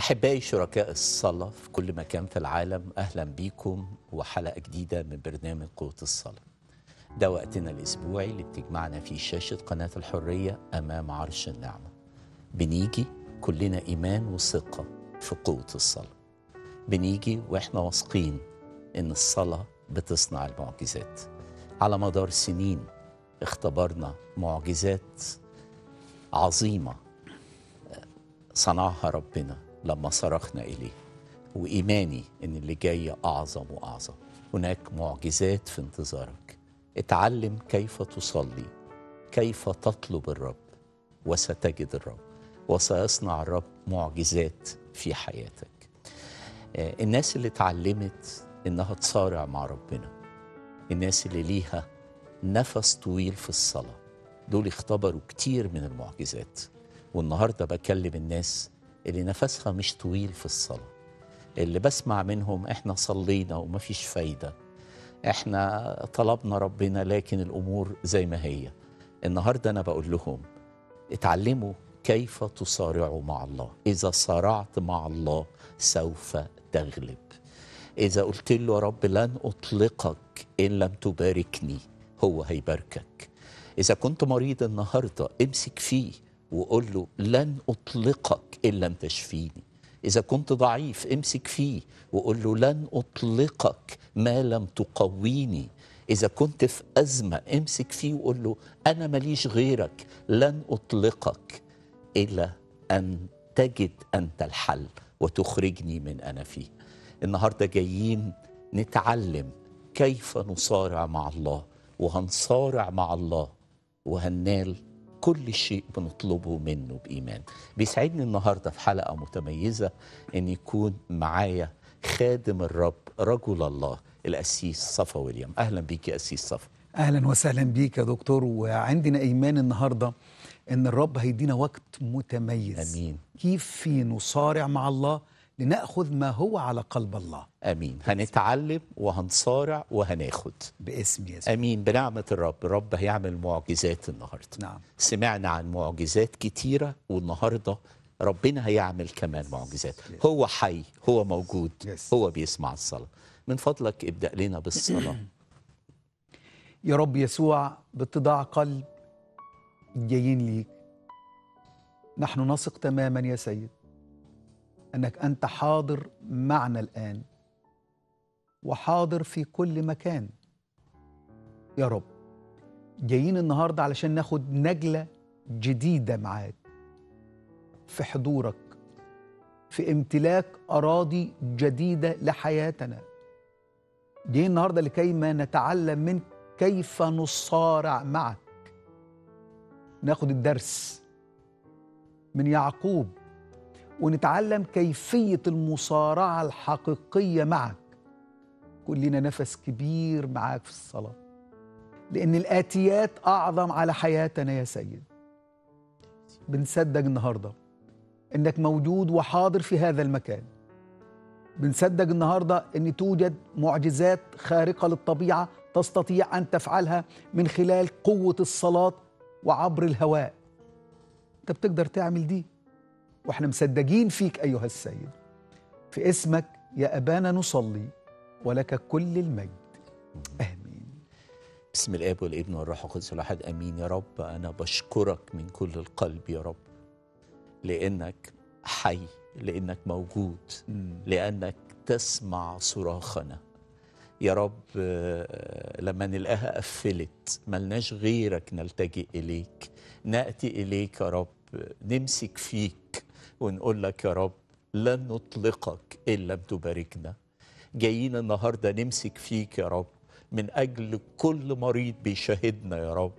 أحبائي شركاء الصلاة في كل مكان في العالم أهلا بيكم وحلقة جديدة من برنامج قوة الصلاة. ده وقتنا الأسبوعي اللي بتجمعنا فيه شاشة قناة الحرية أمام عرش النعمة. بنيجي كلنا إيمان وثقة في قوة الصلاة. بنيجي وإحنا واثقين إن الصلاة بتصنع المعجزات. على مدار سنين اختبرنا معجزات عظيمة صنعها ربنا. لما صرخنا إليه. وإيماني إن اللي جاي أعظم وأعظم. هناك معجزات في انتظارك. اتعلم كيف تصلي كيف تطلب الرب وستجد الرب وسيصنع الرب معجزات في حياتك. آه، الناس اللي اتعلمت إنها تصارع مع ربنا الناس اللي ليها نفس طويل في الصلاة دول اختبروا كتير من المعجزات. والنهاردة بكلم الناس اللي نفسها مش طويل في الصلاة. اللي بسمع منهم إحنا صلينا ومفيش فايدة. إحنا طلبنا ربنا لكن الأمور زي ما هي. النهاردة أنا بقول لهم اتعلموا كيف تصارعوا مع الله. إذا صارعت مع الله سوف تغلب. إذا قلت له يا رب لن أطلقك إن لم تباركني هو هيباركك. إذا كنت مريض النهاردة امسك فيه. وقول له لن أطلقك إن لم تشفيني. إذا كنت ضعيف امسك فيه وقول له لن أطلقك ما لم تقويني. إذا كنت في أزمة امسك فيه وقول له أنا ماليش غيرك. لن أطلقك إلى أن تجد أنت الحل وتخرجني من أنا فيه. النهاردة جايين نتعلم كيف نصارع مع الله وهنصارع مع الله وهننال كل شيء بنطلبه منه بإيمان. بيسعدني النهاردة في حلقة متميزة أن يكون معايا خادم الرب رجل الله الأسيس صفا ويليام. أهلا بيك يا أسيس صفا. أهلا وسهلا بيك يا دكتور. وعندنا إيمان النهارده إن الرب هيدينا وقت متميز. أمين. كيف نصارع مع الله؟ لنأخذ ما هو على قلب الله. أمين. هنتعلم وهنصارع وهناخد. باسم يسوع. أمين. بنعمة الرب. الرب هيعمل معجزات النهاردة. نعم. سمعنا عن معجزات كتيرة والنهاردة ربنا هيعمل كمان معجزات. هو حي هو موجود Yes. هو بيسمع الصلاة. من فضلك ابدأ لنا بالصلاة. يا رب يسوع باتضاع قلب جايين ليك. نحن نثق تماما يا سيد. أنك أنت حاضر معنا الآن وحاضر في كل مكان. يا رب جايين النهارده علشان ناخد نجلة جديدة معاك في حضورك في امتلاك أراضي جديدة لحياتنا. جايين النهارده لكي ما نتعلم منك كيف نصارع معك. ناخد الدرس من يعقوب ونتعلم كيفية المصارعة الحقيقية معك. كلنا نفس كبير معاك في الصلاة. لأن الآتيات أعظم على حياتنا يا سيد. بنصدق النهاردة إنك موجود وحاضر في هذا المكان. بنصدق النهارده إن توجد معجزات خارقة للطبيعة تستطيع أن تفعلها من خلال قوة الصلاة وعبر الهواء. أنت بتقدر تعمل دي؟ وإحنا مصدقين فيك أيها السيد. في اسمك يا أبانا نصلي ولك كل المجد. آمين. بسم الآب والابن والروح القدس الواحد آمين يا رب أنا بشكرك من كل القلب يا رب لأنك حي لأنك موجود لأنك تسمع صراخنا يا رب آه، لما نلاقيها قفلت ملناش غيرك نلتجئ إليك نأتي إليك يا رب نمسك فيك ونقول لك يا رب لن نطلقك ان لم تباركنا جايين النهارده نمسك فيك يا رب من أجل كل مريض بيشاهدنا يا رب.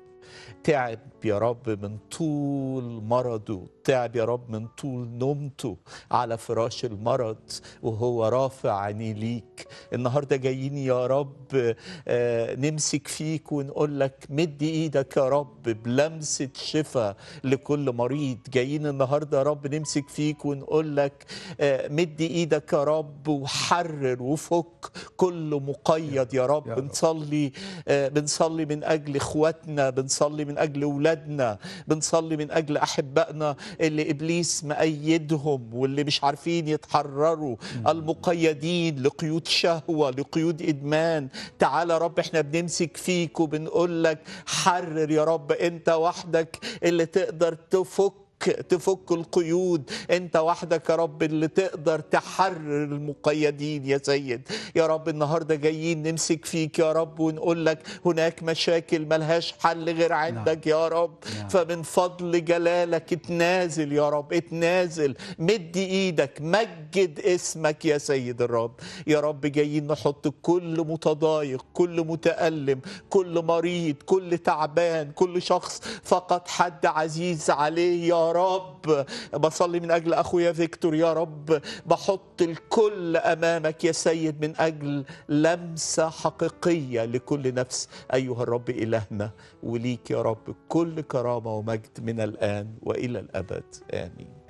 تعب يا رب من طول مرضه تعب يا رب من طول نومته على فراش المرض وهو رافع عينيه ليك. النهارده جايين يا رب آه، نمسك فيك ونقول لك مد إيدك يا رب بلمسة شفاء لكل مريض. جايين النهارده يا رب نمسك فيك ونقول لك آه، مد إيدك يا رب وحرر وفك كل مقيد يا رب. يا رب. بنصلي آه، بنصلي من أجل إخواتنا بنصلي بنصلي من أجل أولادنا بنصلي من أجل أحبائنا اللي إبليس مأيدهم واللي مش عارفين يتحرروا المقيدين لقيود شهوة لقيود إدمان. تعالى يا رب إحنا بنمسك فيك وبنقول لك حرر يا رب أنت وحدك اللي تقدر تفك تفك القيود. انت وحدك يا رب اللي تقدر تحرر المقيدين يا سيد. يا رب النهارده جايين نمسك فيك يا رب ونقول لك هناك مشاكل ملهاش حل غير عندك يا رب. نعم. فمن فضل جلالك اتنازل يا رب اتنازل. مد إيدك مجد اسمك يا سيد الرب. يا رب جايين نحط كل متضايق كل متألم كل مريض كل تعبان كل شخص فقط حد عزيز عليه يا رب بصلي من أجل أخويا فيكتور يا رب. بحط الكل أمامك يا سيد من أجل لمسة حقيقية لكل نفس. أيها الرب إلهنا وليك يا رب كل كرامة ومجد من الآن وإلى الأبد. آمين.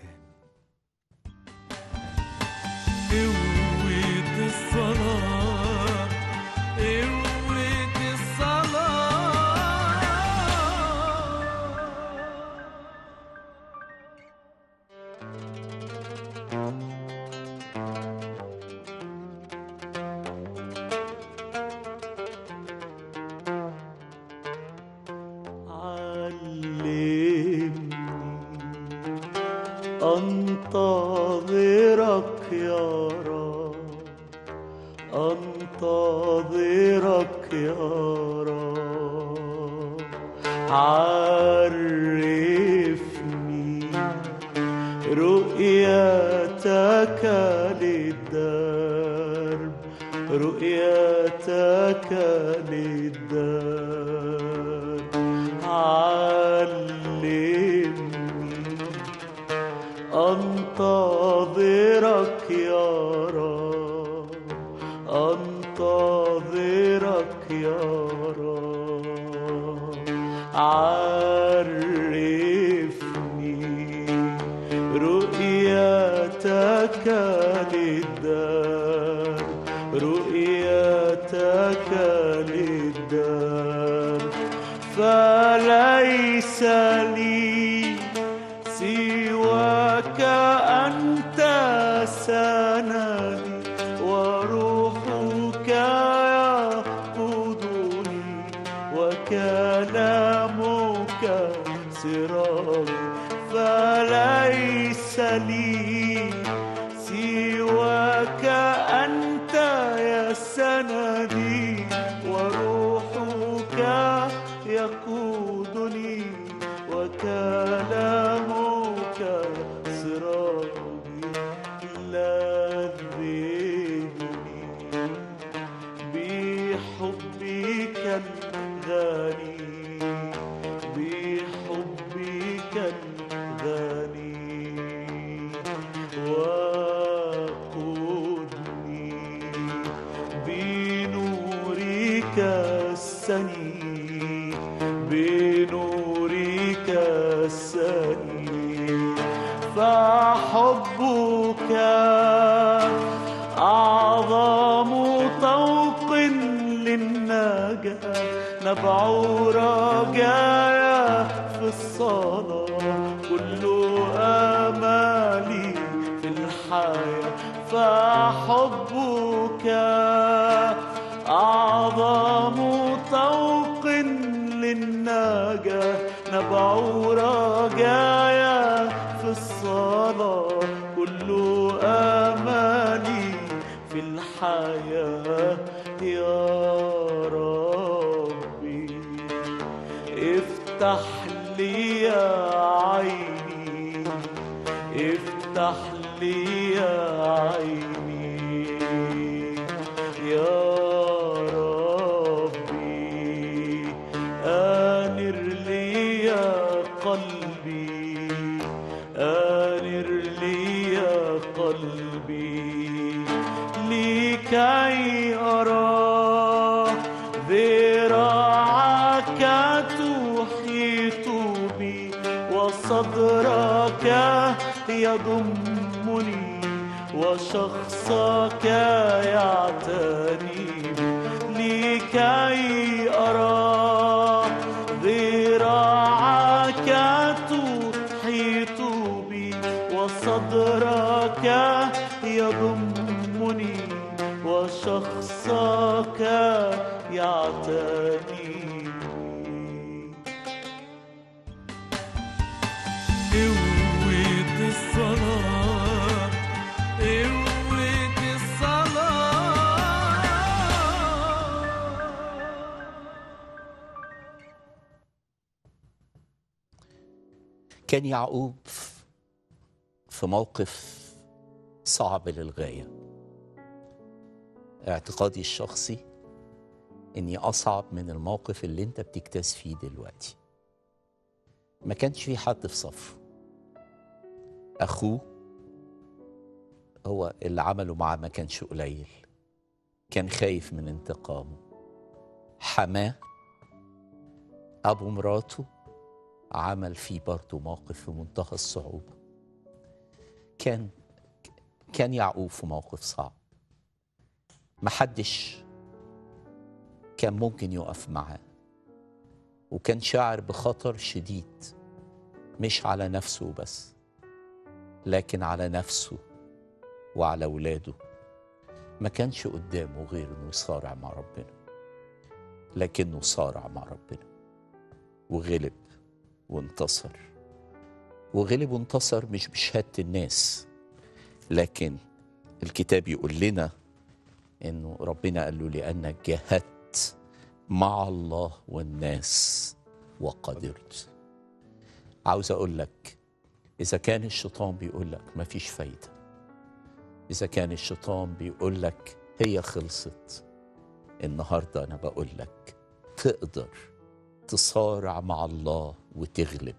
قوة كان يعقوب في موقف صعب للغاية. اعتقادي الشخصي إني أصعب من الموقف اللي أنت بتجتاز فيه دلوقتي. ما كانش في حد في صفه. أخوه هو اللي عمله معاه ما كانش قليل. كان خايف من انتقامه. حماه. أبو مراته عمل فيه برضه موقف في منتهى الصعوبة. كان كان يعقوب في موقف صعب. محدش كان ممكن يقف معاه. وكان شاعر بخطر شديد مش على نفسه بس لكن على نفسه وعلى ولاده. ما كانش قدامه غير إنه يصارع مع ربنا لكنه صارع مع ربنا وغلب وانتصر. وغلب وانتصر مش بشهادة الناس لكن الكتاب يقول لنا إنه ربنا قال له لأنك جاهدت مع الله والناس وقدرت. عاوز أقول لك إذا كان الشيطان بيقول لك مفيش فايدة إذا كان الشيطان بيقول لك هي خلصت النهارده أنا بقول لك تقدر تصارع مع الله وتغلب.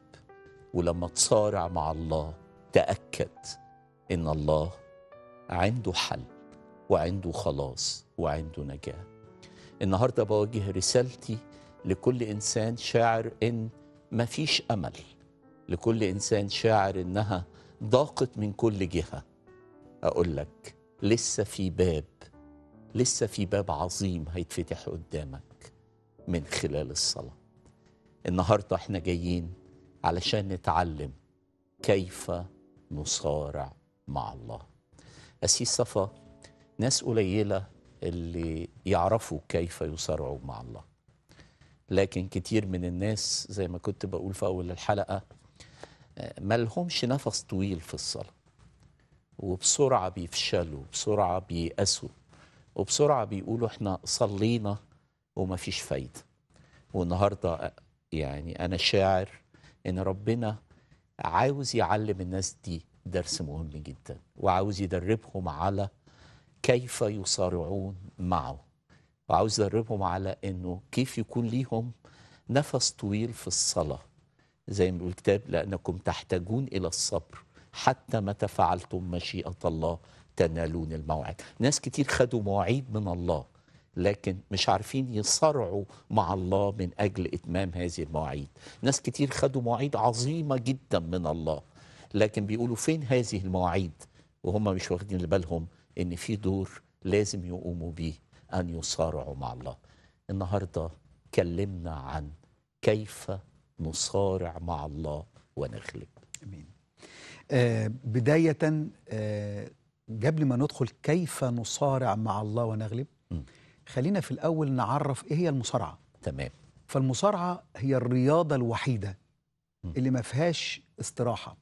ولما تصارع مع الله تأكد إن الله عنده حل وعنده خلاص وعنده نجاة. النهارده بوجه رسالتي لكل إنسان شاعر إن مفيش أمل. لكل إنسان شاعر إنها ضاقت من كل جهة. أقول لك لسه في باب لسه في باب عظيم هيتفتح قدامك من خلال الصلاة. النهارده إحنا جايين علشان نتعلم كيف نصارع مع الله. أسيس صفا ناس قليلة اللي يعرفوا كيف يصارعوا مع الله. لكن كتير من الناس زي ما كنت بقول في أول الحلقة آه، ما لهمش نفس طويل في الصلاة. وبسرعة بيفشلوا بسرعة بييأسوا وبسرعة بيقولوا إحنا صلينا وما فيش فايدة. والنهاردة يعني أنا شاعر إن ربنا عاوز يعلم الناس دي درس مهم جدا وعاوز يدربهم على كيف يصارعون معه وعاوز يدربهم على إنه كيف يكون ليهم نفس طويل في الصلاة. زي ما الكتاب لأنكم تحتاجون إلى الصبر حتى متى فعلتم مشيئة الله تنالون الموعد. ناس كتير خدوا مواعيد من الله لكن مش عارفين يصارعوا مع الله من أجل إتمام هذه المواعيد. ناس كتير خدوا مواعيد عظيمة جدا من الله لكن بيقولوا فين هذه المواعيد؟ وهم مش واخدين بالهم إن في دور لازم يقوموا بيه أن يصارعوا مع الله. النهارده كلمنا عن كيف نصارع مع الله ونغلب. آمين. آه بداية آه قبل ما ندخل كيف نصارع مع الله ونغلب م. خلينا في الأول نعرف إيه هي المصارعة. تمام. فالمصارعة هي الرياضة الوحيدة م. اللي ما فيهاش استراحة.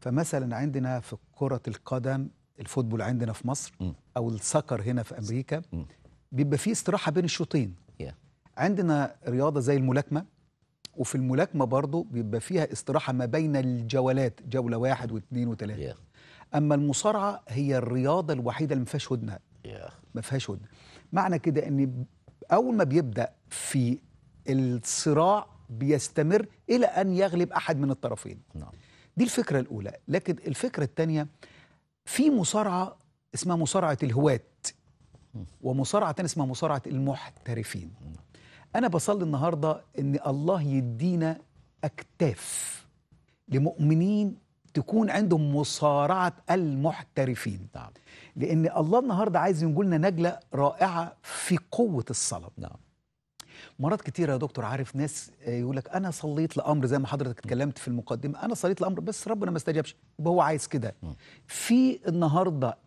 فمثلا عندنا في كرة القدم الفوتبول عندنا في مصر م. أو السكر هنا في أمريكا م. بيبقى فيه استراحة بين الشوطين. يا عندنا رياضة زي الملاكمة وفي الملاكمة برضو بيبقى فيها استراحة ما بين الجولات جولة واحد واثنين وثلاثة. يا أما المصارعة هي الرياضة الوحيدة اللي ما فيهاش هدنه يا ما فيهاش هدنه معنى كده إن أول ما بيبدأ في الصراع بيستمر إلى أن يغلب أحد من الطرفين. نعم. دي الفكرة الأولى. لكن الفكرة الثانية في مصارعة اسمها مصارعة الهواة ومصارعة تانية اسمها مصارعة المحترفين. أنا بصلي النهارده إن الله يدينا أكتاف لمؤمنين تكون عندهم مصارعة المحترفين. نعم. لأن الله النهارده عايز ينقلنا نجلة رائعة في قوة الصلاه نعم. مرات كتيرة يا دكتور عارف ناس يقول لك أنا صليت لأمر زي ما حضرتك اتكلمت في المقدمة أنا صليت لأمر بس ربنا ما استجابش يبقى هو عايز كده. في النهارده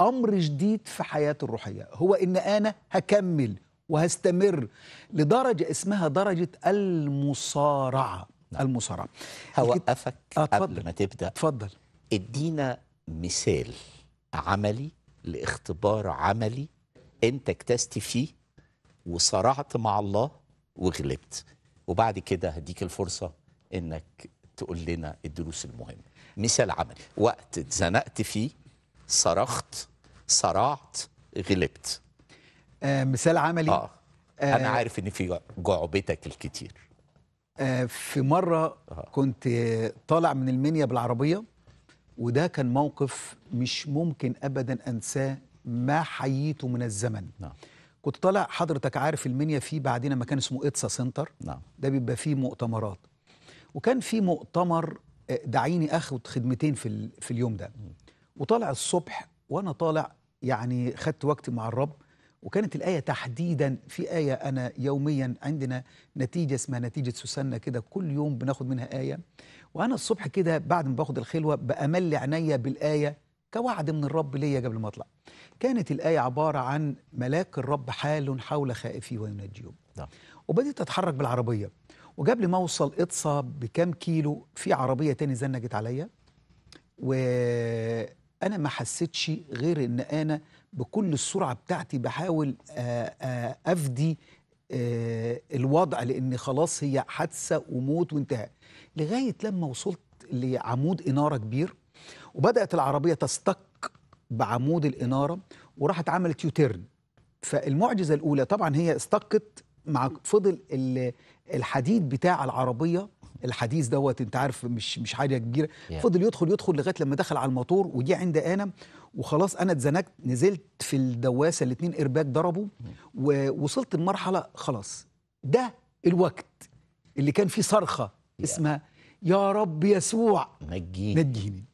أمر جديد في حياتي الروحية هو إن أنا هكمل وهستمر لدرجة اسمها درجة المصارعة. المصارعة. هوقفك آه، قبل. ما تبدأ. اتفضل. ادينا مثال عملي لاختبار عملي انت اجتزت فيه وصرعت مع الله وغلبت. وبعد كده هديك الفرصة انك تقول لنا الدروس المهمة. مثال عملي. وقت اتزنقت فيه صرخت صرعت غلبت. آه مثال عملي. آه أنا عارف إن في جعبتك الكتير. آه، في مرة كنت آه، طالع من المنيا بالعربية وده كان موقف مش ممكن أبدا أنساه ما حييته من الزمن. نعم. كنت طالع حضرتك عارف المنيا فيه بعدين مكان اسمه إتسا سنتر. نعم. ده بيبقى فيه مؤتمرات. وكان في مؤتمر آه، دعيني اخد خدمتين في ال- في اليوم ده. وطالع الصبح وأنا طالع يعني خدت وقت مع الرب. وكانت الآية تحديدا في آية أنا يوميا عندنا نتيجة اسمها نتيجة سوسنة كده. كل يوم بناخد منها آية. وأنا الصبح كده بعد ما باخد الخلوة بأمل عينيا بالآية كوعد من الرب ليا قبل ما أطلع. كانت الآية عبارة عن ملاك الرب حال حول خائفيه وينجيهم. نعم. وبديت أتحرك بالعربية. وقبل ما أوصل اقصى بكام كيلو في عربية تاني زنقت عليا. وأنا ما حسيتش غير إن أنا بكل السرعة بتاعتي بحاول آه، آه، أفدي آه، الوضع لأن خلاص هي حادثة وموت وانتهى لغاية لما وصلت لعمود إنارة كبير وبدأت العربية تستك بعمود الإنارة وراحت عملت U-turn. فالمعجزة الأولى طبعا هي استقت مع فضل ال- الحديد بتاع العربية. الحديث دوت انت عارف مش مش حاجة كبيرة. Yeah. فضل يدخل يدخل لغاية لما دخل على الموتور ودي عند أنا وخلاص أنا اتزنقت نزلت في الدواسة الاثنين ايرباك ضربوا ووصلت لمرحلة خلاص. ده الوقت اللي كان فيه صرخة اسمها يا رب يسوع. نجيني. نجيني.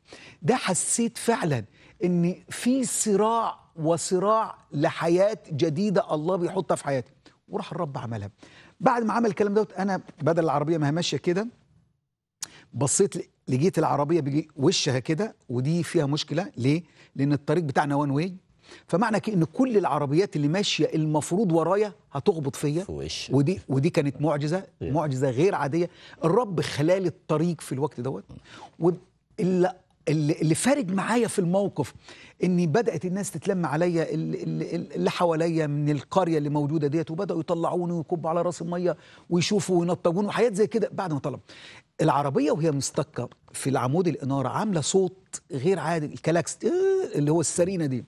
ده حسيت فعلا إن في صراع وصراع لحياة جديدة الله بيحطها في حياتي. وراح الرب عملها. بعد ما عمل الكلام دوت أنا بدل العربية ما هي ماشية كده بصيت ل- لقيت العربية بيجي وشها كده ودي فيها مشكلة. ليه؟ لأن الطريق بتاعنا وان واي فمعنى كده إن كل العربيات اللي ماشية المفروض ورايا هتخبط فيا. في ودي ودي كانت معجزة معجزة غير عادية. الرب خلال الطريق في الوقت دوت. واللي اللي اللي فارق معايا في الموقف إني بدأت الناس تتلم عليا اللي, حواليا من القرية اللي موجودة ديت وبدأوا يطلعوني ويكبوا على رأس المية ويشوفوا وينطجوني وحاجات زي كده بعد ما طلب. العربية وهي مستكة في العمود الإنارة عاملة صوت غير عادي الكلاكس إيه اللي هو السرينة دي.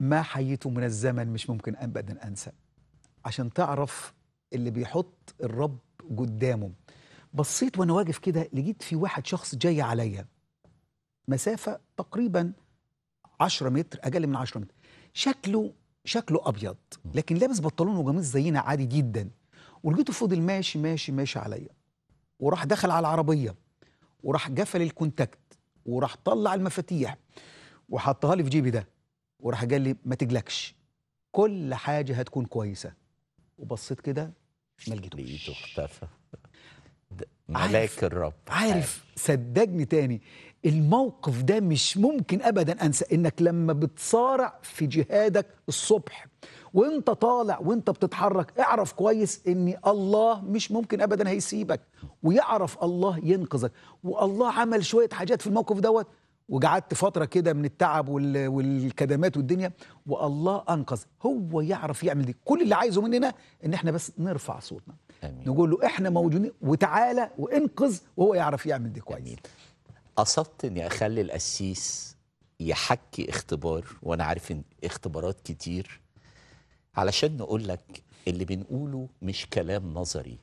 ما حييته من الزمن مش ممكن ابدا أنسى. عشان تعرف اللي بيحط الرب قدامه. بصيت وأنا واقف كده لقيت في واحد شخص جاي عليا. مسافة تقريبا 10 متر أقل من 10 متر. شكله شكله أبيض لكن لابس بنطلون وقميص زينا عادي جدا. ولقيته فضل ماشي ماشي ماشي عليا. وراح دخل على العربية وراح قفل الكونتاكت وراح طلع المفاتيح وحطها لي في جيبي ده. وراح قال لي ما تقلقش كل حاجة هتكون كويسة. وبصيت كده ما لقيتوش. اختفى. ملاك الرب. عارف. صدقني تاني الموقف ده مش ممكن ابدا أنسى إنك لما بتصارع في جهادك الصبح وإنت طالع وإنت بتتحرك اعرف كويس ان الله مش ممكن ابدا هيسيبك ويعرف الله ينقذك. والله عمل شوية حاجات في الموقف دوت وقعدت فترة كده من التعب وال- والكدمات والدنيا والله أنقذ. هو يعرف يعمل دي. كل اللي عايزه مننا إن إحنا بس نرفع صوتنا. أمين. نقول له إحنا موجودين وتعالى وإنقذ وهو يعرف يعمل دي كويس. جميل. قصدت إني أخلي القسيس يحكي اختبار وأنا عارف إن اختبارات كتير علشان نقول لك اللي بنقوله مش كلام نظري.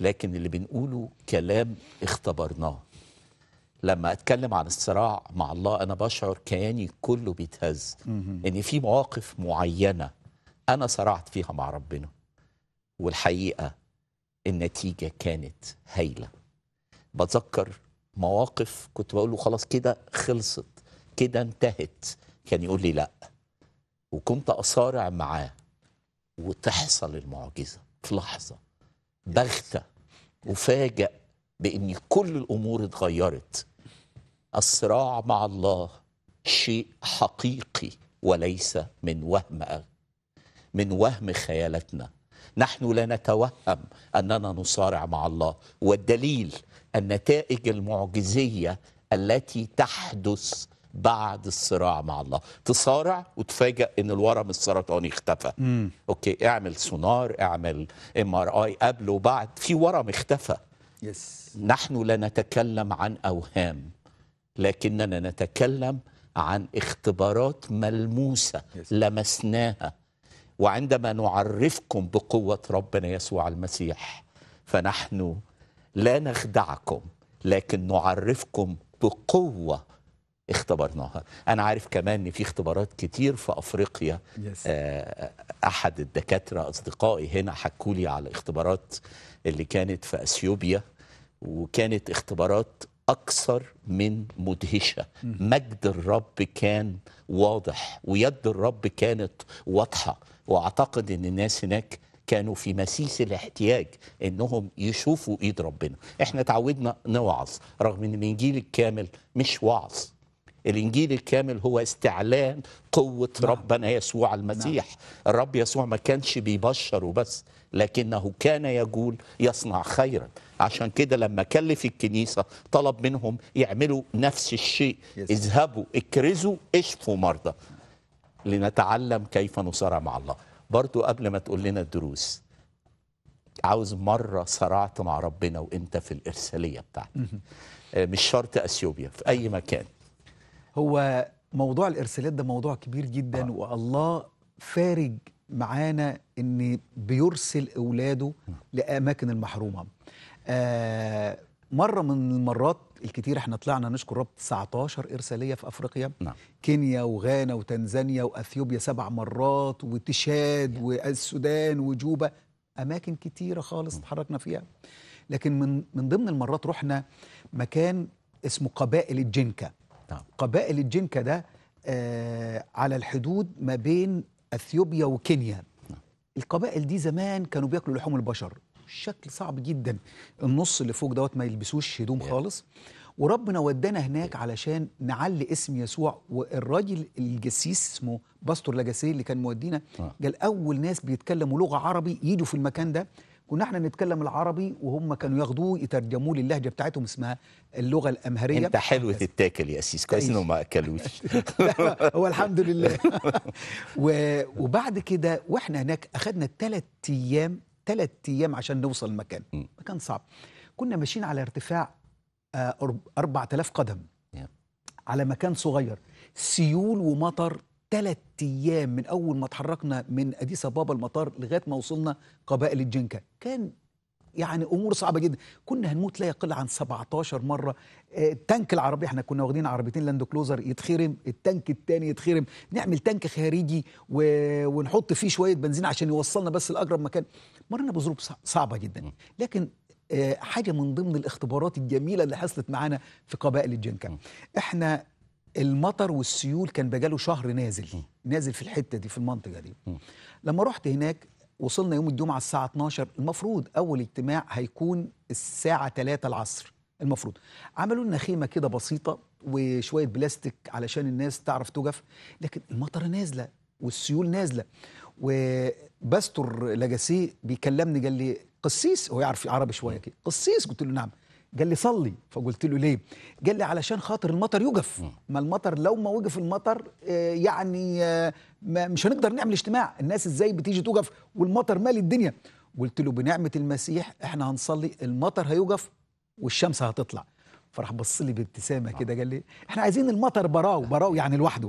لكن اللي بنقوله كلام اختبرناه. لما أتكلم عن الصراع مع الله أنا بشعر كياني كله بيتهز. إن في مواقف معينة أنا صرعت فيها مع ربنا. والحقيقة النتيجة كانت هايلة. بتذكر مواقف كنت بقول له خلاص كده خلصت كده انتهت. كان يقول لي لا وكنت أصارع معاه. وتحصل المعجزة في لحظة بغتة وفاجأ بإن كل الأمور اتغيرت. الصراع مع الله شيء حقيقي وليس من وهم من وهم خيالتنا نحن لا نتوهم أننا نصارع مع الله. والدليل النتائج المعجزية التي تحدث بعد الصراع مع الله. تصارع وتفاجأ إن الورم السرطاني اختفى. OK اعمل سونار اعمل MRI قبل وبعد. في ورم اختفى yes نحن لا نتكلم عن أوهام لكننا نتكلم عن اختبارات ملموسة Yes. لمسناها. وعندما نعرفكم بقوة ربنا يسوع المسيح فنحن لا نخدعكم لكن نعرفكم بقوة اختبرناها. أنا عارف كمان إن في اختبارات كتير في أفريقيا. Yes. آه، أحد الدكاترة أصدقائي هنا حكوا لي على الاختبارات اللي كانت في أثيوبيا وكانت اختبارات أكثر من مدهشة. مجد الرب كان واضح ويد الرب كانت واضحة. واعتقد إن الناس هناك كانوا في مسيس الاحتياج إنهم يشوفوا إيد ربنا إحنا تعودنا نوعظ رغم إن الانجيل الكامل مش وعظ الإنجيل الكامل هو استعلان قوة نعم. ربنا يسوع المسيح نعم. الرب يسوع ما كانش بيبشر وبس لكنه كان يقول يصنع خيرا عشان كده لما كلف الكنيسة طلب منهم يعملوا نفس الشيء Yes. اذهبوا اكرزوا اشفوا مرضى لنتعلم كيف نصارع مع الله. برضو قبل ما تقول لنا الدروس عاوز مرة صرعت مع ربنا وانت في الإرسالية بتاعتك. آه، مش شرط أثيوبيا في أي مكان. هو موضوع الارسالات ده موضوع كبير جدا آه. والله فارج معانا إن بيرسل أولاده لأماكن المحرومة. آه مرة من المرات الكتير إحنا طلعنا نشكر رب 19 إرسالية في أفريقيا. نعم. كينيا وغانا وتنزانيا وأثيوبيا سبع مرات وتشاد والسودان وجوبا. أماكن كتيرة خالص اتحركنا فيها. لكن من من ضمن المرات رحنا مكان اسمه قبائل الجنكه نعم. قبائل الجنكة ده آه على الحدود ما بين أثيوبيا وكينيا. القبائل دي زمان كانوا بياكلوا لحوم البشر. شكل صعب جدا. النص اللي فوق دوت ما يلبسوش هدوم خالص. وربنا ودانا هناك علشان نعلي اسم يسوع. والراجل الجسيس اسمه باستور لاجاسي اللي كان مودينا آه. قال أول ناس بيتكلموا لغة عربي يجوا في المكان ده. كنا إحنا نتكلم العربي وهم كانوا ياخدوه يترجموه للهجة بتاعتهم اسمها اللغة الأمهرية. أنت حلو تتاكل يا أسيس. كويس. انهم ما أكلوش. هو الحمد لله. وبعد كده وإحنا هناك أخدنا ثلاث أيام ثلاث أيام عشان نوصل المكان. م. مكان صعب. كنا ماشيين على ارتفاع آه، أرب- 4000 قدم. يا. على مكان صغير. سيول ومطر ثلاث أيام من أول ما اتحركنا من أديس أبابا المطار لغاية ما وصلنا قبائل الجنكة. كان يعني أمور صعبة جدا. كنا هنموت لا يقل عن 17 مرة. آه، ال tank العربي إحنا كنا واخدين عربيتين Land Cruiser يتخرم ال tank التاني يتخرم. نعمل tank خارجي و... ونحط فيه شوية بنزين عشان يوصلنا بس لأقرب مكان. مرينا بظروف صع- صعبة جدا. لكن آه، حاجة من ضمن الاختبارات الجميلة اللي حصلت معانا في قبائل الجنكة. إحنا المطر والسيول كان بقاله شهر نازل نازل في الحتة دي في المنطقة دي. لما رحت هناك وصلنا يوم الجمعة الساعة 12 المفروض أول اجتماع هيكون الساعة 3 العصر. المفروض. عملوا لنا خيمة كده بسيطة وشوية بلاستيك علشان الناس تعرف تقف. لكن المطره نازلة والسيول نازلة. وباستور لاجاسي بيكلمني قال لي قسيس هو يعرف عربي شوية كده قسيس. قلت له نعم. قال لي صلي. فقلت له ليه؟ قال لي علشان خاطر المطر يقف ما المطر لو ما وقف المطر آه، يعني آه، ما مش هنقدر نعمل اجتماع. الناس إزاي بتيجي تقف والمطر مالي الدنيا؟ قلت له بنعمة المسيح إحنا هنصلي المطر هيقف والشمس هتطلع. فراح بص لي بابتسامة كده قال لي إحنا عايزين المطر براو براو يعني لوحده.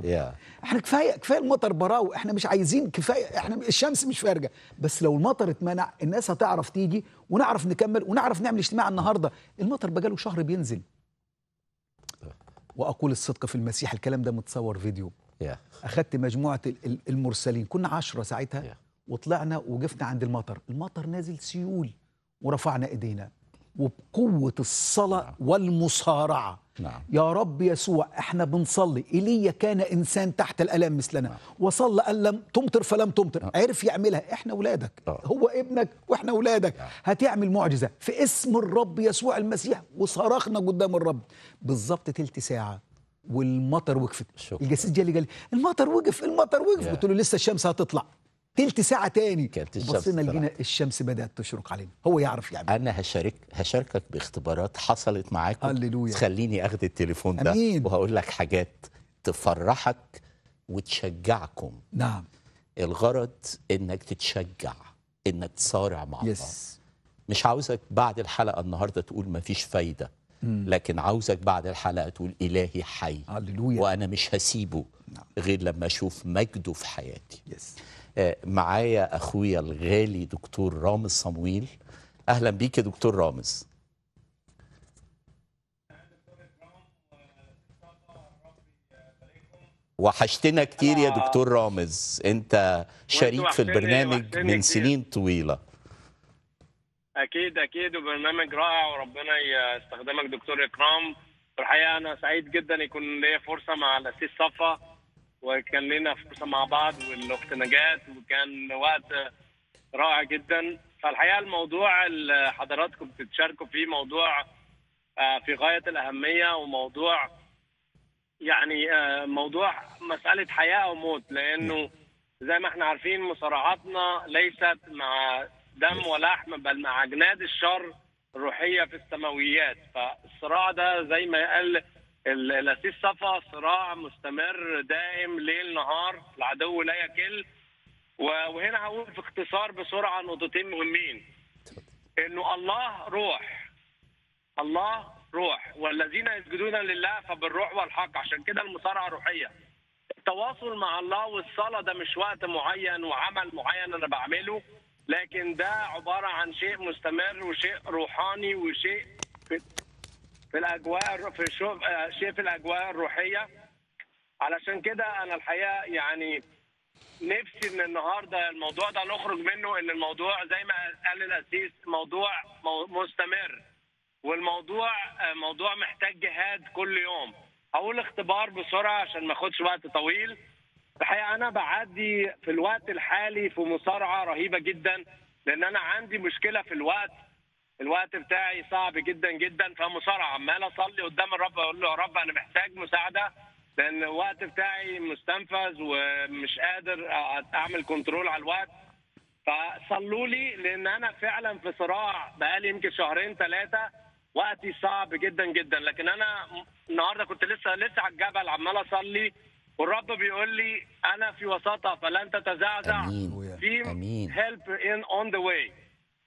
إحنا كفاية كفاية المطر براو إحنا مش عايزين كفاية إحنا الشمس مش فارقة. بس لو المطر اتمنع الناس هتعرف تيجي ونعرف نكمل ونعرف نعمل اجتماع النهارده. المطر بقاله شهر بينزل. وأقول الصدق في المسيح الكلام ده متصور فيديو. يا. أخدت مجموعة ال- ال- المرسلين كنا عشرة ساعتها. وطلعنا وقفنا عند المطر. المطر نازل سيول ورفعنا إيدينا. وبقوة الصلاة والمصارعة. نعم. يا رب يسوع إحنا بنصلي. ايليا كان إنسان تحت الألام مثلنا. وصلى قال لم تمطر فلم تمطر. عرف يعملها. إحنا اولادك آه. هو ابنك وإحنا اولادك هتعمل معجزة في اسم الرب يسوع المسيح. وصرخنا قدام الرب. بالظبط تلت ساعة والمطر وقفت. الجسيس جالي قال لي المطر وقف المطر وقف. قلت له لسه الشمس هتطلع. تلت ساعة تاني. بصينا. لقينا الشمس بدأت تشرق علينا. هو يعرف يعمل أنا هشارك هشاركك باختبارات حصلت معاكم. هللويا. خليني أخد التليفون ده. أمين. وهقول لك حاجات تفرحك وتشجعكم. نعم. الغرض إنك تتشجع إنك تصارع مع الله yes مش عاوزك بعد الحلقة النهارده تقول مفيش فايدة. لكن عاوزك بعد الحلقة تقول إلهي حي. هللويا. وأنا مش هسيبه نعم. غير لما أشوف مجده في حياتي. yes. معايا أخويا الغالي دكتور رامز صمويل. أهلا بيك يا دكتور رامز. وحشتنا كتير يا دكتور رامز. أنت شريك في البرنامج من. سنين طويلة. أكيد أكيد وبرنامج رائع وربنا يستخدمك دكتور إكرام. والحقيقة أنا سعيد جدا يكون ليا فرصة مع الاسيس صفا. وكان لنا فرصة مع بعض والأخت نجاة وكان وقت رائع جدا. فالحقيقة الموضوع اللي حضراتكم بتتشاركوا فيه موضوع آه، في غاية الأهمية وموضوع يعني آه، موضوع مسألة حياة أو موت. لأنه زي ما إحنا عارفين مصارعاتنا ليست مع دم ولحم بل مع أجناد الشر الروحية في السماويات. فالصراع ده زي ما قال ال- الاسيس صفا صراع مستمر دائم ليل نهار العدو لا يكل. وهنا هقول في اختصار بسرعة نقطتين مهمين. إنه الله روح. الله روح. والذين يسجدون لله فبالروح والحق. عشان كده المصارعة روحية. التواصل مع الله والصلاة ده مش وقت معين وعمل معين أنا بعمله. لكن ده عبارة عن شيء مستمر وشيء روحاني وشيء في, الأجواء في شو آه، شيء في الأجواء الروحية. علشان كده أنا الحقيقة يعني نفسي ان النهارده الموضوع ده نخرج منه إن الموضوع زي ما قال الاسيس موضوع مو- مستمر. والموضوع آه، موضوع محتاج جهاد كل يوم. هقول اختبار بسرعة عشان ما أخدش وقت طويل. الحقيقة أنا بعدي في الوقت الحالي في مصارعة رهيبة جدا لأن أنا عندي مشكلة في الوقت. الوقت بتاعي صعب جدا جدا فمصارعة. عمال أصلي قدام الرب أقول له يا رب أنا محتاج مساعدة لأن الوقت بتاعي مستنفذ ومش قادر أعمل control على الوقت. فصلوا لي لأن أنا فعلا في صراع بقالي يمكن شهرين ثلاثة وقتي صعب جدا جدا. لكن أنا النهارده كنت لسه لسه على الجبل عمال أصلي والرب بيقول لي أنا في وسطها فلن تتزعزع. آمين. في help is on the way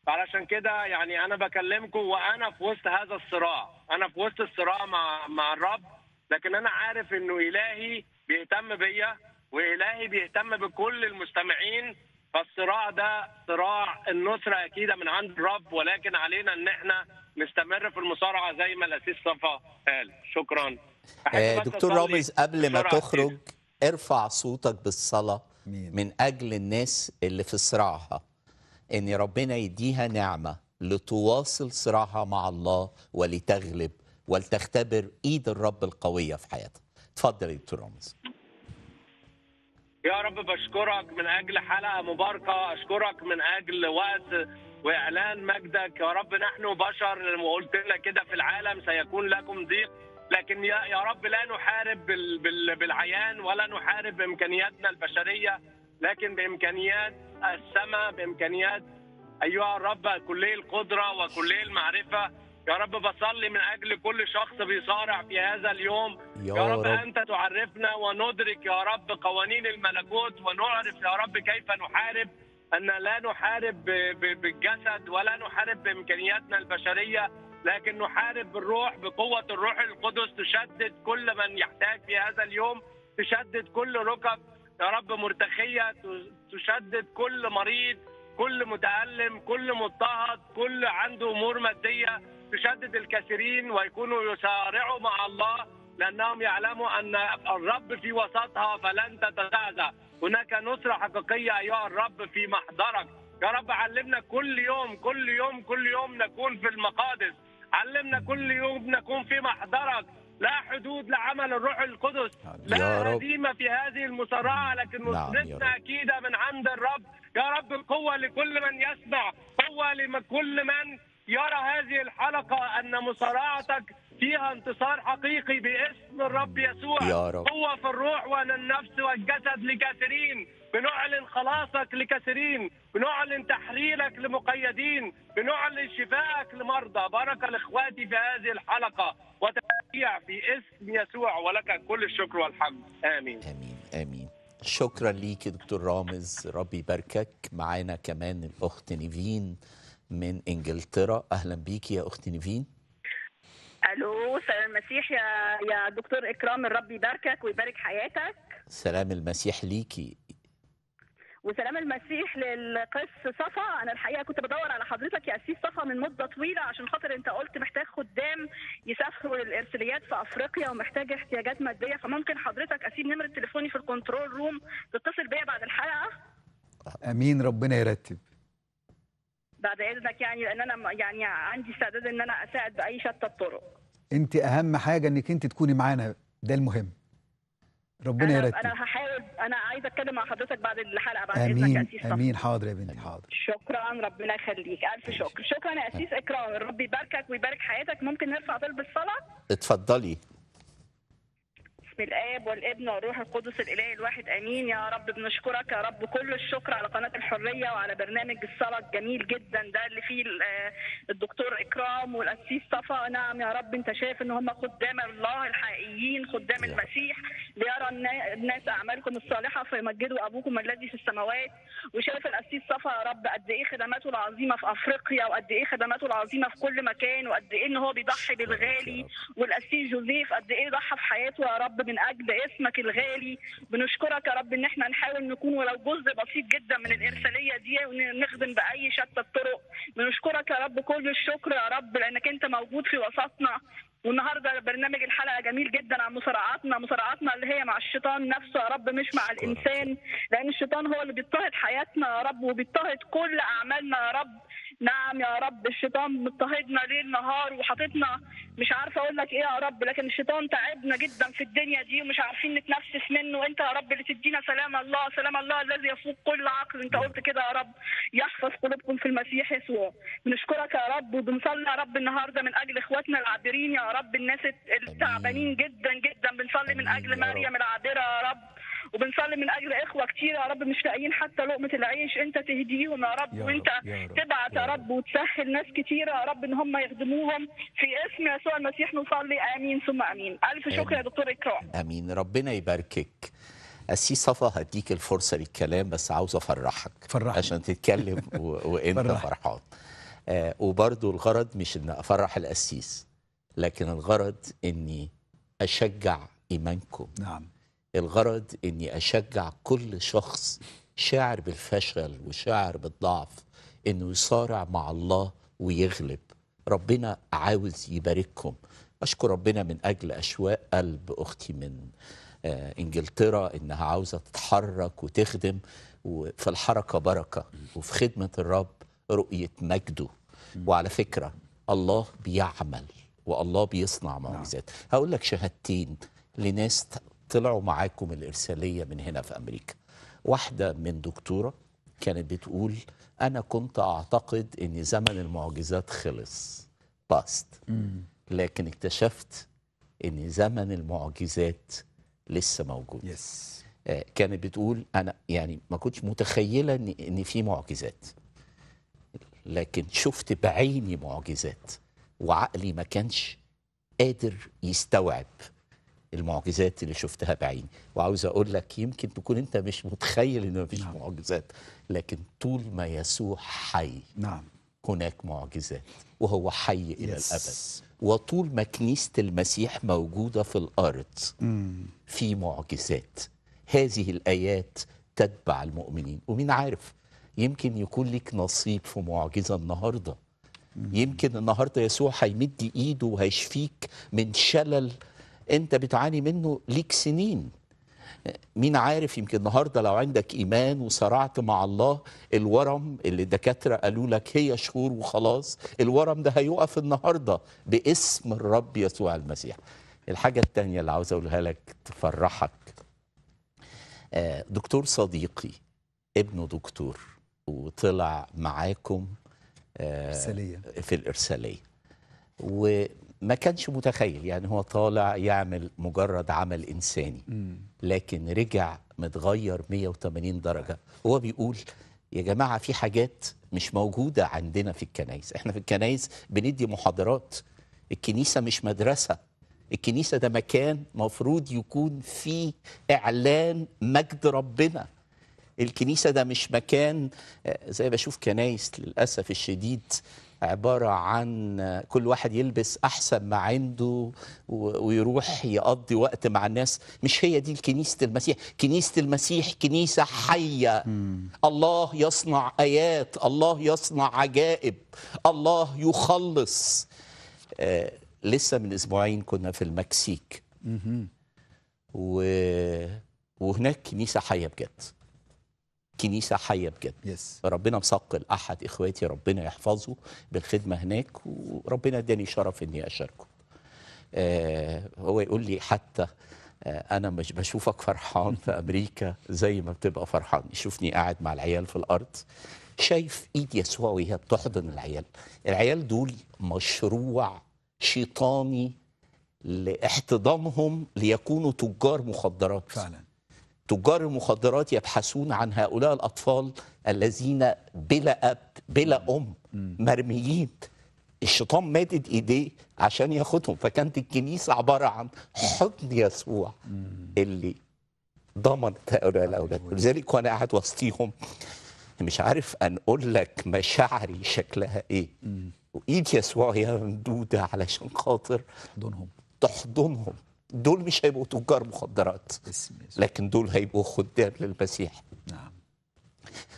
علشان كده يعني أنا بكلمكم وأنا في وسط هذا الصراع. أنا في وسط الصراع مع مع الرب لكن أنا عارف إنه إلهي بيهتم بيا وإلهي بيهتم بكل المستمعين. فالصراع ده صراع النصرة أكيدة من عند الرب ولكن علينا إن إحنا نستمر في المصارعة زي ما الأسيس صفا قال. شكرا. آه، دكتور رامز قبل ما تخرج ارفع صوتك بالصلاة مين. من أجل الناس اللي في صراعها. إن ربنا يديها نعمة لتواصل صراعها مع الله ولتغلب ولتختبر إيد الرب القوية في حياتها. اتفضل يا دكتور رامز. يا رب بشكرك من أجل حلقة مباركة أشكرك من أجل وقت وإعلان مجدك. يا رب نحن بشر وقلت لنا كده في العالم سيكون لكم ضيق لكن يا يا رب لا نحارب بال بال بالعيان ولا نحارب بإمكانياتنا البشرية لكن بإمكانيات السماء بإمكانيات. أيها الرب كلي القدرة وكلي المعرفة. يا رب بصلي من أجل كل شخص بيصارع في هذا اليوم. يا يا رب رب. أنت تعرفنا وندرك يا رب قوانين الملكوت ونعرف يا رب كيف نحارب. أن لا نحارب بالجسد ولا نحارب بإمكانياتنا البشرية لكن نحارب بالروح بقوة الروح القدس تشدد كل من يحتاج في هذا اليوم تشدد كل ركب. يا رب مرتخية تشدد كل مريض كل متألم كل مضطهد كل عنده أمور مادية تشدد الكثيرين ويكونوا يسارعوا مع الله لأنهم يعلموا أن الرب في وسطها فلن تتزعزع هناك نصرة حقيقية أيها الرب في محضرك. يا رب علمنا كل يوم كل يوم كل يوم نكون في المقادس. علمنا كل يوم نكون في محضرك. لا حدود لعمل الروح القدس. يا لا رب. هزيمة في هذه المصارعة لكن نعم يا نصرتنا رب. أكيدة من عند الرب. يا رب القوة لكل من يسمع قوة لكل من يرى هذه الحلقة أن مصارعتك فيها انتصار حقيقي باسم الرب يسوع. يا رب. قوة في الروح والنفس والجسد لكثيرين بنعلن خلاصك لكثيرين بنعلن تحريرك لمقيدين. بنعلن شفائك لمرضى. بركه لاخواتي في هذه الحلقة. وتشجيع في اسم يسوع ولك كل الشكر والحمد. آمين. آمين آمين. شكرا ليك يا دكتور رامز. ربي يباركك. معانا كمان الأخت نيفين من إنجلترا. أهلا بيك يا أخت نيفين. ألو سلام المسيح يا يا دكتور إكرام. الرب يباركك ويبارك حياتك. سلام المسيح ليكي. وسلام المسيح للقس صفا. أنا الحقيقة كنت بدور على حضرتك يا أسيس صفا من مدة طويلة عشان خاطر أنت قلت محتاج خدام يسافروا الإرساليات في أفريقيا ومحتاج احتياجات مادية. فممكن حضرتك أسيب نمرة تليفوني في ال control room تتصل بيا بعد الحلقة؟ آمين ربنا يرتب. بعد إذنك يعني لأن أنا يعني عندي استعداد إن أنا أساعد بأي شتى الطرق. أنت أهم حاجة إنك أنت تكوني معانا ده المهم. ربنا أنا يرتب. أنا هحاول أنا عايزة أتكلم مع حضرتك بعد الحلقة بعد إذنك يا امين آمين. حاضر يا بنتي حاضر. شكرا ربنا يخليك. ألف شكر. شكرا يا قسيس. إكرام. الرب يباركك ويبارك حياتك. ممكن نرفع طلب الصلاه اتفضلي. بسم الآب والابن والروح القدس الاله الواحد آمين. يا رب بنشكرك يا رب كل الشكر على قناة الحرية وعلى برنامج الصلاة. الجميل جدا. ده اللي فيه آه الدكتور إكرام والأسيس صفا. نعم يا رب أنت شايف إن هم خدام الله الحقيقيين خدام المسيح. ليرى النا- الناس أعمالكم الصالحة فيمجدوا أبوكم الذي في السماوات. وشايف الأسيس صفا يا رب قد إيه خدماته العظيمة في أفريقيا وقد إيه خدماته العظيمة في كل مكان وقد إيه إن هو بيضحي بالغالي. والأسيس جوزيف قد إيه ضحى في حياته يا رب من أجل اسمك الغالي. بنشكرك يا رب إن إحنا نحاول نكون ولو جزء بسيط جدا من الإرسالية دي ونخدم بأي شتى الطرق. بنشكرك يا رب كل الشكر يا رب لأنك أنت موجود في وسطنا. والنهاردة برنامج الحلقة جميل جدا عن مصارعاتنا مصارعاتنا اللي هي مع الشيطان نفسه يا رب مش مع الإنسان. لأن الشيطان هو اللي بيضطهد حياتنا يا رب وبيضطهد كل أعمالنا يا رب. نعم يا رب الشيطان مضطهدنا ليل نهار وحاططنا مش عارفة أقول لك إيه يا رب لكن الشيطان تعبنا جدا في الدنيا دي ومش عارفين نتنفس منه. أنت يا رب اللي تدينا سلام الله سلام الله الذي يفوق كل عقل. أنت قلت كده يا رب يحفظ قلوبكم في المسيح يسوع. بنشكرك يا رب وبنصلي يا رب النهارده من أجل إخواتنا العابرين يا رب الناس التعبانين جدا جدا. بنصلي من أجل. مريم العابرة يا رب. وبنصلي من أجل إخوة كتير يا رب مش لاقيين حتى لقمة العيش. أنت تهديهم يا رب يا وأنت رب، يا رب، تبعت يا رب وتسهل ناس كتيره يا رب إن هم يخدموهم. في اسم يسوع المسيح نصلي آمين ثم آمين. ألف شكر يا. دكتور إكرام. آمين. ربنا يباركك. أسيس صفا هديك الفرصة للكلام بس عاوز أفرحك فرحني. عشان تتكلم و... وأنت فرحني. فرحان. آه وبرضو الغرض مش إن أفرح القسيس لكن الغرض إني أشجع إيمانكم. نعم. الغرض إني أشجع كل شخص شاعر بالفشل وشاعر بالضعف إنه يصارع مع الله ويغلب. ربنا عاوز يبارككم. أشكر ربنا من أجل أشواق قلب أختي من آه، إنجلترا إنها عاوزة تتحرك وتخدم وفي الحركة بركة. وفي خدمة الرب رؤية مجده. وعلى فكرة الله بيعمل والله بيصنع معجزات. هقول لك شهادتين لناس طلعوا معاكم الإرسالية من هنا في أمريكا. واحدة من دكتورة كانت بتقول أنا كنت أعتقد أن زمن المعجزات خلص باست لكن اكتشفت أن زمن المعجزات لسه موجود. يس آه، كانت بتقول أنا يعني ما كنتش متخيلة إن إن في معجزات لكن شفت بعيني معجزات وعقلي ما كانش قادر يستوعب المعجزات اللي شفتها بعيني. وعاوز أقول لك يمكن تكون أنت مش متخيل إن مفيش معجزات لكن طول ما يسوع حي نعم. هناك معجزات وهو حي إلى Yes. الأبد. وطول ما كنيسة المسيح موجودة في الأرض مم. في معجزات. هذه الآيات تتبع المؤمنين. ومين عارف يمكن يكون لك نصيب في معجزة النهارده. يمكن النهارده يسوع هيمد إيده وهيشفيك من شلل انت بتعاني منه ليك سنين. مين عارف يمكن النهارده لو عندك إيمان وصرعت مع الله الورم اللي الدكاترة قالوا لك هي شهور وخلاص الورم ده هيقف النهارده باسم الرب يسوع المسيح. الحاجة التانية اللي عاوز أقولها لك تفرحك. آه، دكتور صديقي ابنه دكتور وطلع معاكم آه،. في وما كانش متخيل. يعني هو طالع يعمل مجرد عمل إنساني. لكن رجع متغير 180 درجة. هو بيقول يا جماعة في حاجات مش موجودة عندنا في الكنايس إحنا في الكنايس بندي محاضرات. الكنيسة مش مدرسة. الكنيسة ده مكان مفروض يكون فيه إعلان مجد ربنا. الكنيسة ده مش مكان آه، زي بشوف كنايس للأسف الشديد عبارة عن كل واحد يلبس أحسن ما عنده ويروح يقضي وقت مع الناس. مش هي دي كنيسة المسيح. كنيسة المسيح كنيسة حية. الله يصنع آيات. الله يصنع عجائب. الله يخلص. آه، لسه من أسبوعين كنا في المكسيك. و... وهناك كنيسة حية بجد. كنيسة حية بجد. يس ربنا مثقل أحد إخواتي ربنا يحفظه بالخدمة هناك وربنا اداني شرف إني أشاركه. آه هو يقول لي حتى آه أنا مش بشوفك فرحان في أمريكا زي ما بتبقى فرحان. يشوفني قاعد مع العيال في الأرض شايف إيد يسوع وهي بتحضن العيال. العيال دول مشروع شيطاني لاحتضانهم ليكونوا تجار مخدرات. فعلا. تجار المخدرات يبحثون عن هؤلاء الأطفال الذين بلا أب بلا أم مرميين. الشيطان مادد إيديه عشان ياخدهم. فكانت الكنيسة عبارة عن حضن يسوع اللي ضمنت هؤلاء الأولاد. لذلك وأنا قاعد وسطيهم مش عارف أن أقول لك مشاعري شكلها إيه. وإيد يسوع هي ممدودة علشان خاطر حضنهم تحضنهم. دول مش هيبقوا تجار مخدرات لكن دول هيبقوا خدام للمسيح. نعم.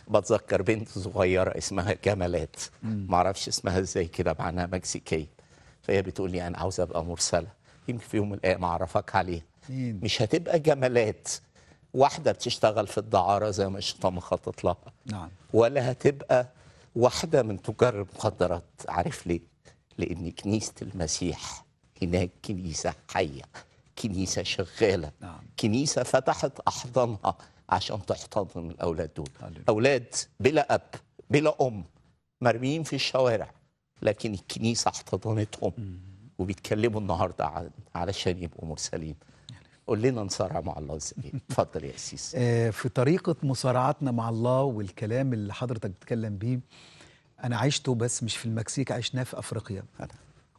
بتذكر بنت صغيرة اسمها جمالات. معرفش اسمها إزاي كده معناها مكسيكية. فهي بتقول لي أنا عاوزة أبقى مرسلة. يمكن في يوم من الأيام أعرفك عليها؟ مش هتبقى جمالات. واحدة بتشتغل في الدعارة زي ما الشيطان مخطط لها. نعم. ولا هتبقى واحدة من تجار المخدرات. عارف ليه؟ لأن كنيسة المسيح هناك كنيسة حية. كنيسة شغالة. نعم. كنيسة فتحت أحضانها عشان تحتضن الأولاد دول. هللويا. أولاد بلا أب بلا أم مرميين في الشوارع. لكن الكنيسة احتضنتهم. وبيتكلموا النهاردة عن علشان يبقوا مرسلين. قول لنا نصارع مع الله إزاي اتفضل يا أسيس آه، في طريقة مصارعتنا مع الله والكلام اللي حضرتك بتتكلم بيه أنا عشته بس مش في المكسيك عشناه في أفريقيا.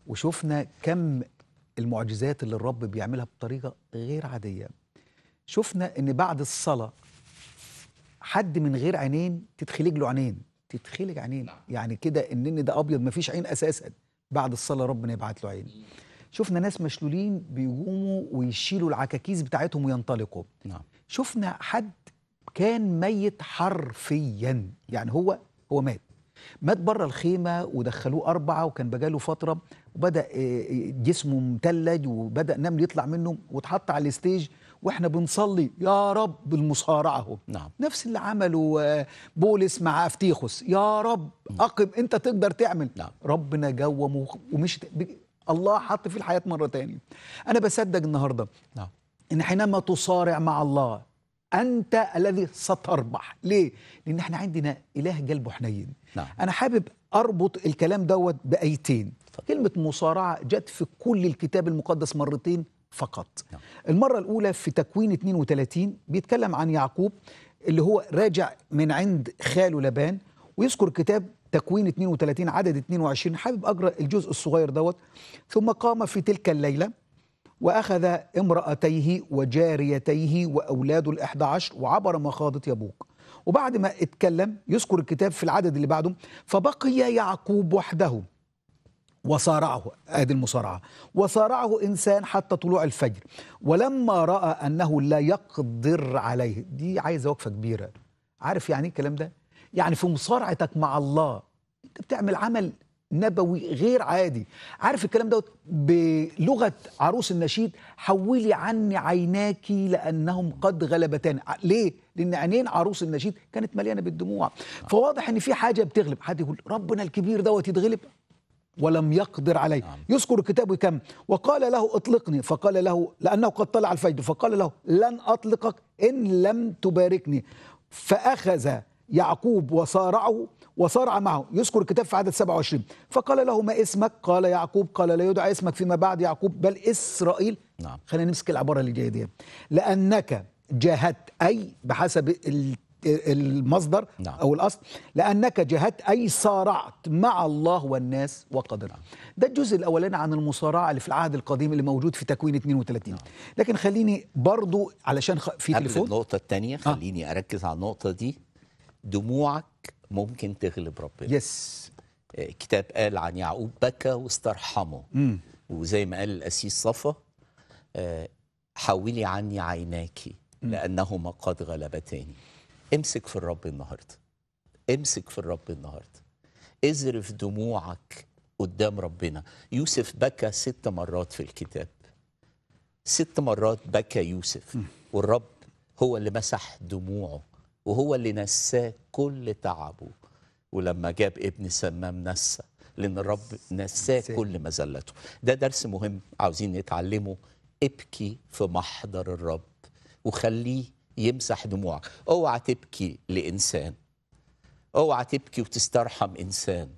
وشفنا كم المعجزات اللي الرب بيعملها بطريقة غير عادية. شفنا إن بعد الصلاة حد من غير عينين تتخلج له عينين. تتخلج عينين. يعني كده إن ده أبيض مفيش عين أساسا. بعد الصلاة ربنا يبعت له عين. شفنا ناس مشلولين بيقوموا ويشيلوا العكاكيز بتاعتهم وينطلقوا. نعم. شفنا حد كان ميت حرفيا. يعني هو هو مات. مات بره الخيمة ودخلوه أربعة وكان بقاله فترة وبدأ آه، جسمه متلج وبدأ نمل يطلع منه واتحط على الستيج وإحنا بنصلي يا رب المصارعه اهو نعم. نفس اللي عمله آه، بولس مع أفتيخوس يا رب أقم أنت تقدر تعمل. نعم. ربنا جوم ومش الله حط فيه الحياة مرة تاني أنا بصدق النهارده نعم. إن حينما تصارع مع الله أنت الذي ستربح. ليه؟ لأن إحنا عندنا إله قلبه حنين. نعم. أنا حابب أربط الكلام دوت بآيتين. كلمة مصارعة جت في كل الكتاب المقدس مرتين فقط. نعم. المرة الأولى في تكوين 32 بيتكلم عن يعقوب اللي هو راجع من عند خاله لبان ويذكر كتاب تكوين 32 عدد 22 حابب أقرأ الجزء الصغير دوت. ثم قام في تلك الليلة وأخذ امرأتيه وجاريتيه وأولاده الأحد عشر وعبر مخاضة يبوك. وبعد ما اتكلم يذكر الكتاب في العدد اللي بعده فبقي يعقوب وحده وصارعه ادي المصارعة وصارعه إنسان حتى طلوع الفجر ولما رأى أنه لا يقدر عليه دي عايزة وقفة كبيرة. عارف يعني إيه الكلام ده؟ يعني في مصارعتك مع الله أنت بتعمل عمل نبوي غير عادي. عارف الكلام دوت؟ بلغة عروس النشيد حولي عني عيناك لأنهم قد غلبتان. ليه؟ لأن عينين عروس النشيد كانت مليانة بالدموع. فواضح إن في حاجة بتغلب. حد يقول ربنا الكبير دوت يتغلب؟ ولم يقدر عليه. نعم. يذكر الكتاب كم؟ وقال له اطلقني. فقال له لأنه قد طلع الفجر فقال له لن أطلقك إن لم تباركني. فأخذ يعقوب وصارعه وصارع معه. يذكر الكتاب في عدد 27 فقال له ما اسمك؟ قال يعقوب. قال لا يدعى اسمك فيما بعد يعقوب بل إسرائيل. نعم. خلينا نمسك العبارة اللي جاية دي. لأنك جاهدت أي بحسب ال- المصدر نعم. أو الأصل لأنك جاهدت أي صارعت مع الله والناس وقدر ده الجزء الأولاني عن المصارعة اللي في العهد القديم اللي موجود في تكوين 32 لكن خليني برضو علشان خ... في قبل تليفون. النقطة التانية خليني أركز على النقطة دي. دموعك ممكن تغلب ربنا. يس الكتاب قال عن يعقوب بكى واسترحمه. مم. وزي ما قال الأسيس صفا آه، حولي عني عيناك. لأنهما قد غلبتاني. امسك في الرب النهاردة. امسك في الرب النهاردة. اذرف دموعك قدام ربنا. يوسف بكى ست مرات في الكتاب. ست مرات بكى يوسف. والرب هو اللي مسح دموعه. وهو اللي نساه كل تعبه. ولما جاب ابن سمام نسى. لأن الرب نساه نساه. كل مذلته. ده درس مهم عاوزين نتعلمه. ابكي في محضر الرب. وخليه يمسح دموعك. اوعى تبكي لإنسان. اوعى تبكي وتسترحم إنسان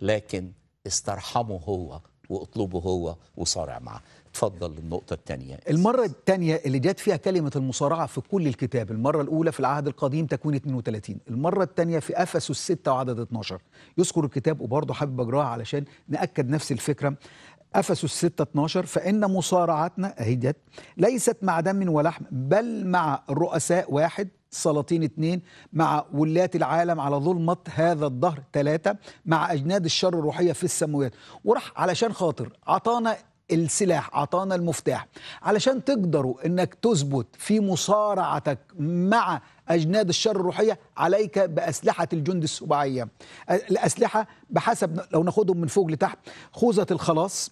لكن استرحمه هو وأطلبه هو وصارع معه. اتفضل النقطه الثانية. المرة الثانية اللي جت فيها كلمة المصارعة في كل الكتاب المرة الأولى في العهد القديم تكوين 32 المرة الثانية في أفسس 6 وعدد 12 يذكر الكتاب وبرضه حابب أقرأها علشان نأكد نفس الفكرة. أفسس 6 12 فإن مصارعتنا أهي جت ليست مع دم ولحم بل مع الرؤساء واحد سلاطين اثنين مع ولات العالم على ظلمة هذا الدهر ثلاثة مع أجناد الشر الروحية في السماوات. وراح علشان خاطر عطانا السلاح عطانا المفتاح علشان تقدروا إنك تثبت في مصارعتك مع أجناد الشر الروحية عليك بأسلحة الجند السباعيه الأسلحة بحسب لو ناخدهم من فوق لتحت خوذة الخلاص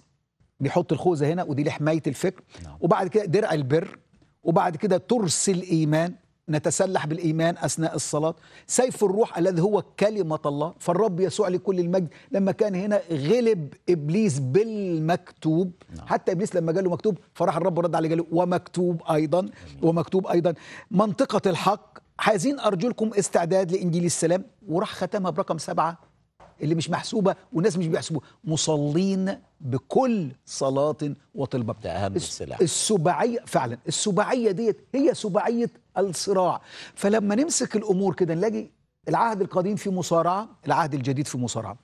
بيحط الخوذة هنا ودي لحماية الفكر نعم. وبعد كده درع البر وبعد كده ترس الإيمان. نتسلح بالإيمان أثناء الصلاة. سيف الروح الذي هو كلمة الله. فالرب يسوع لكل المجد. لما كان هنا غلب إبليس بالمكتوب. نعم. حتى إبليس لما جاله مكتوب فراح الرب رد عليه قال له ومكتوب أيضا ومكتوب أيضا. منطقة الحق. حازين أرجلكم استعداد لإنجيل السلام. وراح ختمها برقم سبعة. اللي مش محسوبة والناس مش بيحسبوها مصلين بكل صلاة وطلبه ده الس- السلاح. السباعيه فعلا السباعيه ديت هي سباعيه الصراع. فلما نمسك الأمور كده نلاقي العهد القديم في مصارعة العهد الجديد في مصارعة.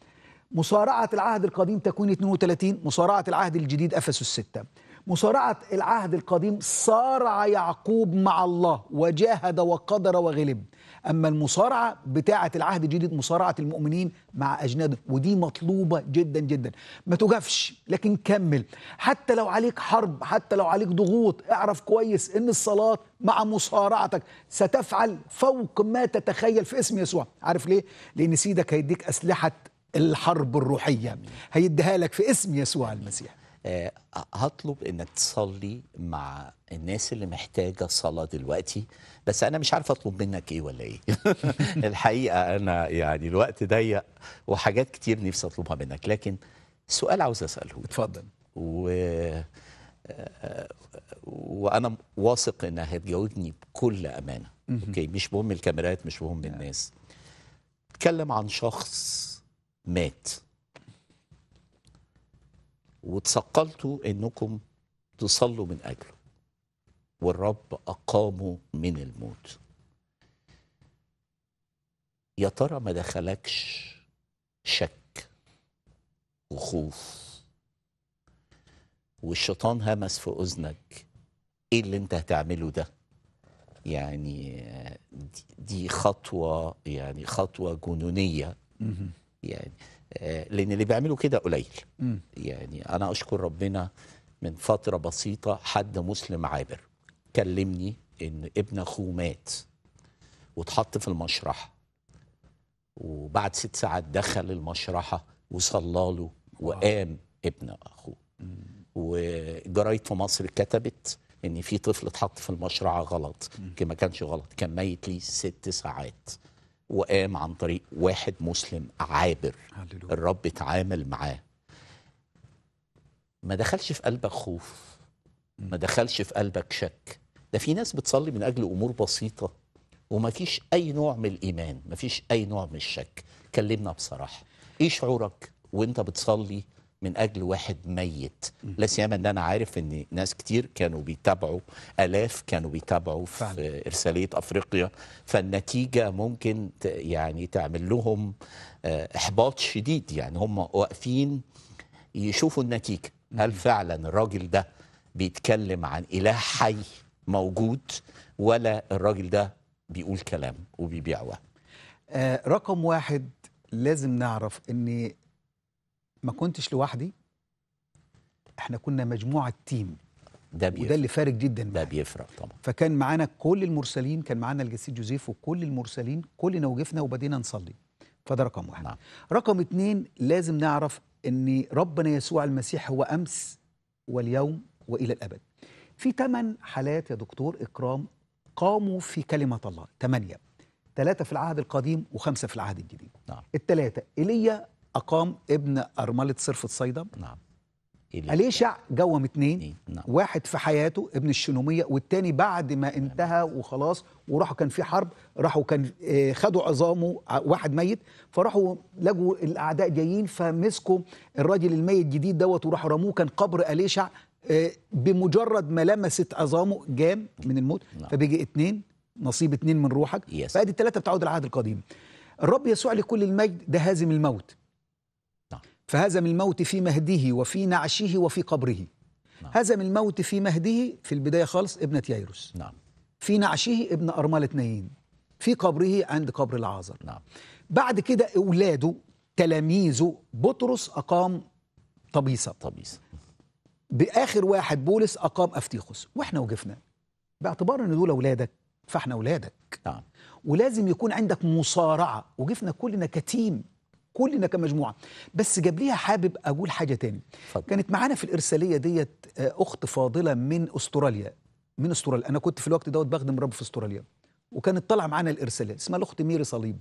مصارعة العهد القديم تكوين 32 مصارعة العهد الجديد افسس 6 مصارعة العهد القديم صارع يعقوب مع الله وجاهد وقدر وغلب. أما المصارعة بتاعة العهد الجديد مصارعة المؤمنين مع أجناد ودي مطلوبة جدا جدا. ما تجافش لكن كمل. حتى لو عليك حرب حتى لو عليك ضغوط اعرف كويس إن الصلاة مع مصارعتك ستفعل فوق ما تتخيل في اسم يسوع. عارف ليه؟ لأن سيدك هيديك أسلحة الحرب الروحية هيديها لك في اسم يسوع المسيح. هطلب إنك تصلي مع الناس اللي محتاجة صلاة دلوقتي بس أنا مش عارف أطلب منك إيه ولا إيه. الحقيقة أنا يعني الوقت ضيق وحاجات كتير نفسي أطلبها منك لكن سؤال عاوز أسأله. اتفضل. و آه، وأنا واثق انها هتجاوبني بكل أمانة. أوكي؟ مش مهم الكاميرات مش مهم الناس. اتكلم عن شخص مات. وتثقلتوا إنكم تصلوا من أجله. والرب أقامه من الموت. يا ترى ما دخلكش شك وخوف؟ والشيطان همس في أذنك. إيه اللي أنت هتعمله ده؟ يعني دي- خطوة يعني خطوة جنونية. يعني لأن اللي بيعملوا كده قليل. يعني أنا أشكر ربنا من فترة بسيطة حد مسلم عابر كلمني إن ابن أخوه مات واتحط في المشرحة. وبعد ست ساعات دخل المشرحة وصلى له وقام ابن أخوه. وجرايد في مصر كتبت إن في طفل اتحط في المشرعه غلط يمكن ما كانش غلط كان ميت ليه ست ساعات. وقام عن طريق واحد مسلم عابر. هللويا. الرب اتعامل معاه. ما دخلش في قلبك خوف. ما دخلش في قلبك شك. ده في ناس بتصلي من أجل أمور بسيطة وما فيش أي نوع من الإيمان ما فيش أي نوع من الشك. كلمنا بصراحة. إيه شعورك وأنت بتصلي من أجل واحد ميت. لا سيما إن أنا عارف إن ناس كتير كانوا بيتابعوا آلاف كانوا بيتابعوا في فعلا. إرسالية أفريقيا. فالنتيجة ممكن يعني تعمل لهم آه، إحباط شديد. يعني هم واقفين يشوفوا النتيجة. هل فعلا الراجل ده بيتكلم عن إله حي موجود ولا الراجل ده بيقول كلام وبيبيع وهم آه رقم واحد لازم نعرف إن ما كنتش لوحدي إحنا كنا مجموعة تيم ده وده بيفرق. اللي فارق جدا ده. بيفرق طبعا. فكان معانا كل المرسلين كان معانا الجسيد جوزيف وكل المرسلين كلنا وقفنا وبدينا نصلي. فده رقم واحد. نعم. رقم اتنين لازم نعرف إن ربنا يسوع المسيح هو أمس واليوم وإلى الأبد. في ثمان حالات يا دكتور إكرام قاموا في كلمة الله. ثمانيه ثلاثة في العهد القديم وخمسة في العهد الجديد. نعم. الثلاثه إيليا أقام ابن أرملة صرفه صيدا نعم. أليشع جوم اتنين نعم. واحد في حياته ابن الشنومية والتاني بعد ما انتهى وخلاص وراحوا كان في حرب راحوا كان آه، خدوا عظامه واحد ميت فراحوا لقوا الأعداء جايين فمسكوا الراجل الميت الجديد دوت وراحوا رموه كان قبر أليشع آه، بمجرد ما لمست عظامه جام من الموت نعم. فبيجي اتنين نصيب اتنين من روحك. Yes. فادي الثلاثة بتعود العهد القديم. الرب يسوع لكل المجد ده هازم الموت. فهزم الموت في مهده وفي نعشه وفي قبره. نعم. هزم الموت في مهده في البداية خالص ابنة ييروس نعم. في نعشه ابن أرملة نايين في قبره عند قبر العازر. نعم. بعد كده أولاده تلاميذه بطرس أقام طبيسة. طبيس بآخر واحد بولس أقام أفتيخوس. وإحنا وقفنا. باعتبار إن دول أولادك فإحنا أولادك. نعم. ولازم يكون عندك مصارعة. وقفنا كلنا كتيم. كلنا كمجموعة. بس جاب ليها حابب أقول حاجة تاني. اتفضل. كانت معانا في الإرسالية ديت آه، أخت فاضلة من أستراليا. من أستراليا. أنا كنت في الوقت دوت بخدم رب في أستراليا. وكانت طالعة معانا الإرسالية اسمها الأخت ميري صليب.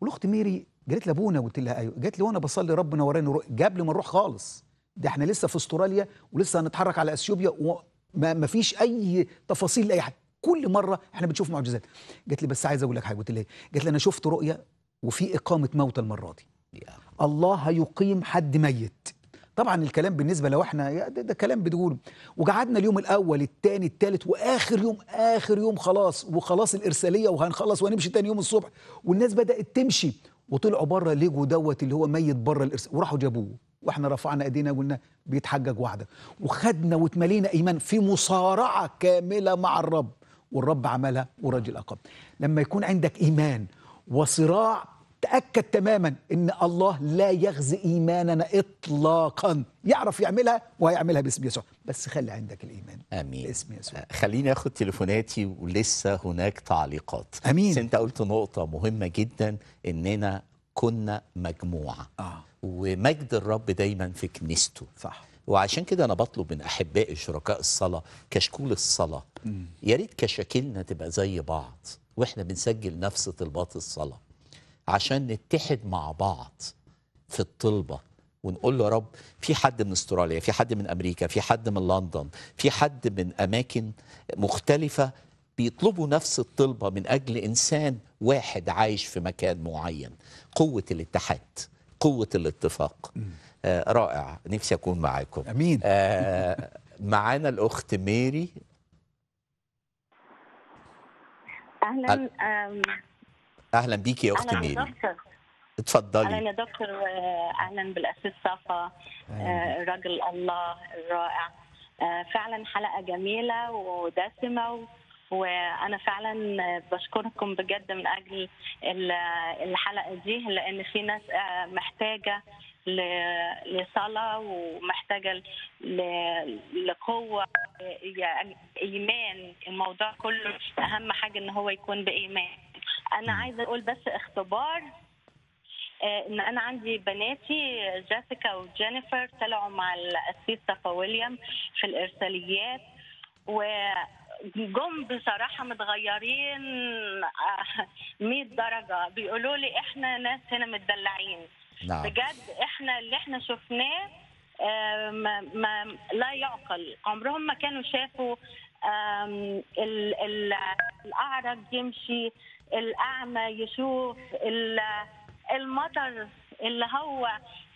والأخت ميري قالت لي أبونا. قلت لها أيوه. قالت لي وأنا بصلي ربنا وراني رؤيا قبل ما نروح خالص. ده إحنا لسه في أستراليا ولسه هنتحرك على أثيوبيا وما ما فيش أي تفاصيل لأي حاجة. كل مرة إحنا بنشوف معجزات. قالت لي بس عايز أقول لك حاجة. قلت لها إيه؟ قالت لي أنا شفت رؤية وفي إقامة موتى المرة دي. الله هيقيم حد ميت. طبعا الكلام بالنسبة لو إحنا ده, ده كلام بتقوله. وقعدنا اليوم الأول الثاني الثالث وآخر يوم آخر يوم خلاص وخلاص الإرسالية وهنخلص وهنمشي تاني يوم الصبح. والناس بدأت تمشي. وطلعوا بره ليجو دوت اللي هو ميت بره الإرسال. وراحوا جابوه. وإحنا رفعنا إيدينا قلنا بيتحجج وعدك وخدنا واتملينا إيمان في مصارعة كاملة مع الرب. والرب عملها والراجل أقام. لما يكون عندك إيمان وصراع تأكد تماما إن الله لا يغزي إيماننا اطلاقا. يعرف يعملها وهيعملها باسم يسوع. بس خلي عندك الإيمان. آمين. باسم يسوع. خليني آخد تليفوناتي ولسه هناك تعليقات. أمين. بس أنت قلت نقطة مهمة جدا إننا كنا مجموعة. آه. ومجد الرب دايما في كنيسته. صح. وعشان كده أنا بطلب من احبائي شركاء الصلاة كشكول الصلاة. يا ريت كشاكلنا تبقى زي بعض وإحنا بنسجل نفس طلبات الصلاة. عشان نتحد مع بعض في الطلبة ونقول له يا رب في حد من استراليا في حد من أمريكا في حد من لندن في حد من أماكن مختلفة بيطلبوا نفس الطلبة من أجل إنسان واحد عايش في مكان معين. قوة الاتحاد قوة الاتفاق. آه رائع. نفسي أكون معاكم. أمين. آه معانا الأخت ميري. أهلا. أهلا بيكي يا أخت أهلا يا ميري. دكتور. أهلا اتفضلي يا دكتور واهلا بالاسيس صفا آه، رجل الله الرائع. آه، فعلا حلقة جميلة ودسمة و- وأنا فعلا بشكركم بجد من أجل ال- الحلقة دي لأن في ناس آه، محتاجة لصلاة ومحتاجة لقوة يعني إيمان. الموضوع كله أهم حاجة إن هو يكون بإيمان. أنا عايزة أقول بس اختبار آه، إن أنا عندي بناتي جيسيكا وجينيفر طلعوا مع الاسيس صفا ويليام في الإرساليات. وجم بصراحة متغيرين آه، 100 درجة. بيقولوا لي إحنا ناس هنا متدلعين. نعم. بجد إحنا اللي إحنا شفناه آه، ما ما لا يعقل. عمرهم ما كانوا شافوا الأعرج يمشي الأعمى يشوف ال- المطر اللي هو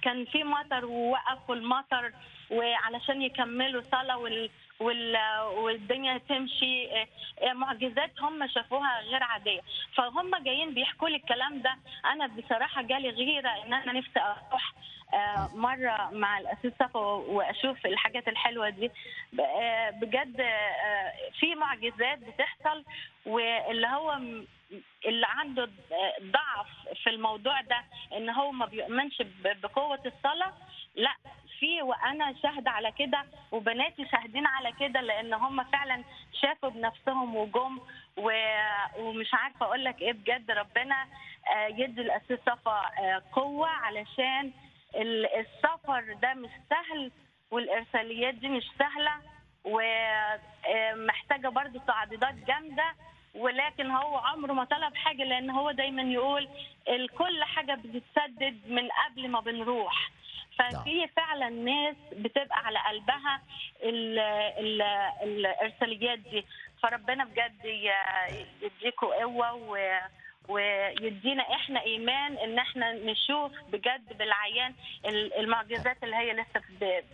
كان في مطر ووقفوا المطر وعلشان يكملوا صلاة وال وال والدنيا تمشي آه، آه، معجزات هم شافوها غير عادية. فهم جايين بيحكوا لي الكلام ده. أنا بصراحة جالي غيرة إن أنا نفسي أروح آه، مرة مع الأسيس صفا وأشوف الحاجات الحلوة دي. بجد في معجزات بتحصل واللي هو اللي عنده آه، ضعف في الموضوع ده إن هو ما بيؤمنش بقوة الصلاة لا في وأنا شاهدة على كده وبناتي شاهدين على كده لأن هم فعلا شافوا بنفسهم وجم ومش عارفة أقول لك إيه بجد ربنا آه، يدي الاسيس صفا آه، قوة علشان ال- السفر ده مش سهل والإرساليات دي مش سهلة ومحتاجه برضو تعضيدات جامدة ولكن هو عمره ما طلب حاجة لأن هو دايما يقول ال- كل حاجة بتتسدد من قبل ما بنروح. ففي فعلا ناس بتبقى على قلبها ال ال الإرساليات دي. فربنا بجد يديكوا قوة و ويدينا إحنا إيمان إن إحنا نشوف بجد بالعيان ال- المعجزات اللي هي لسه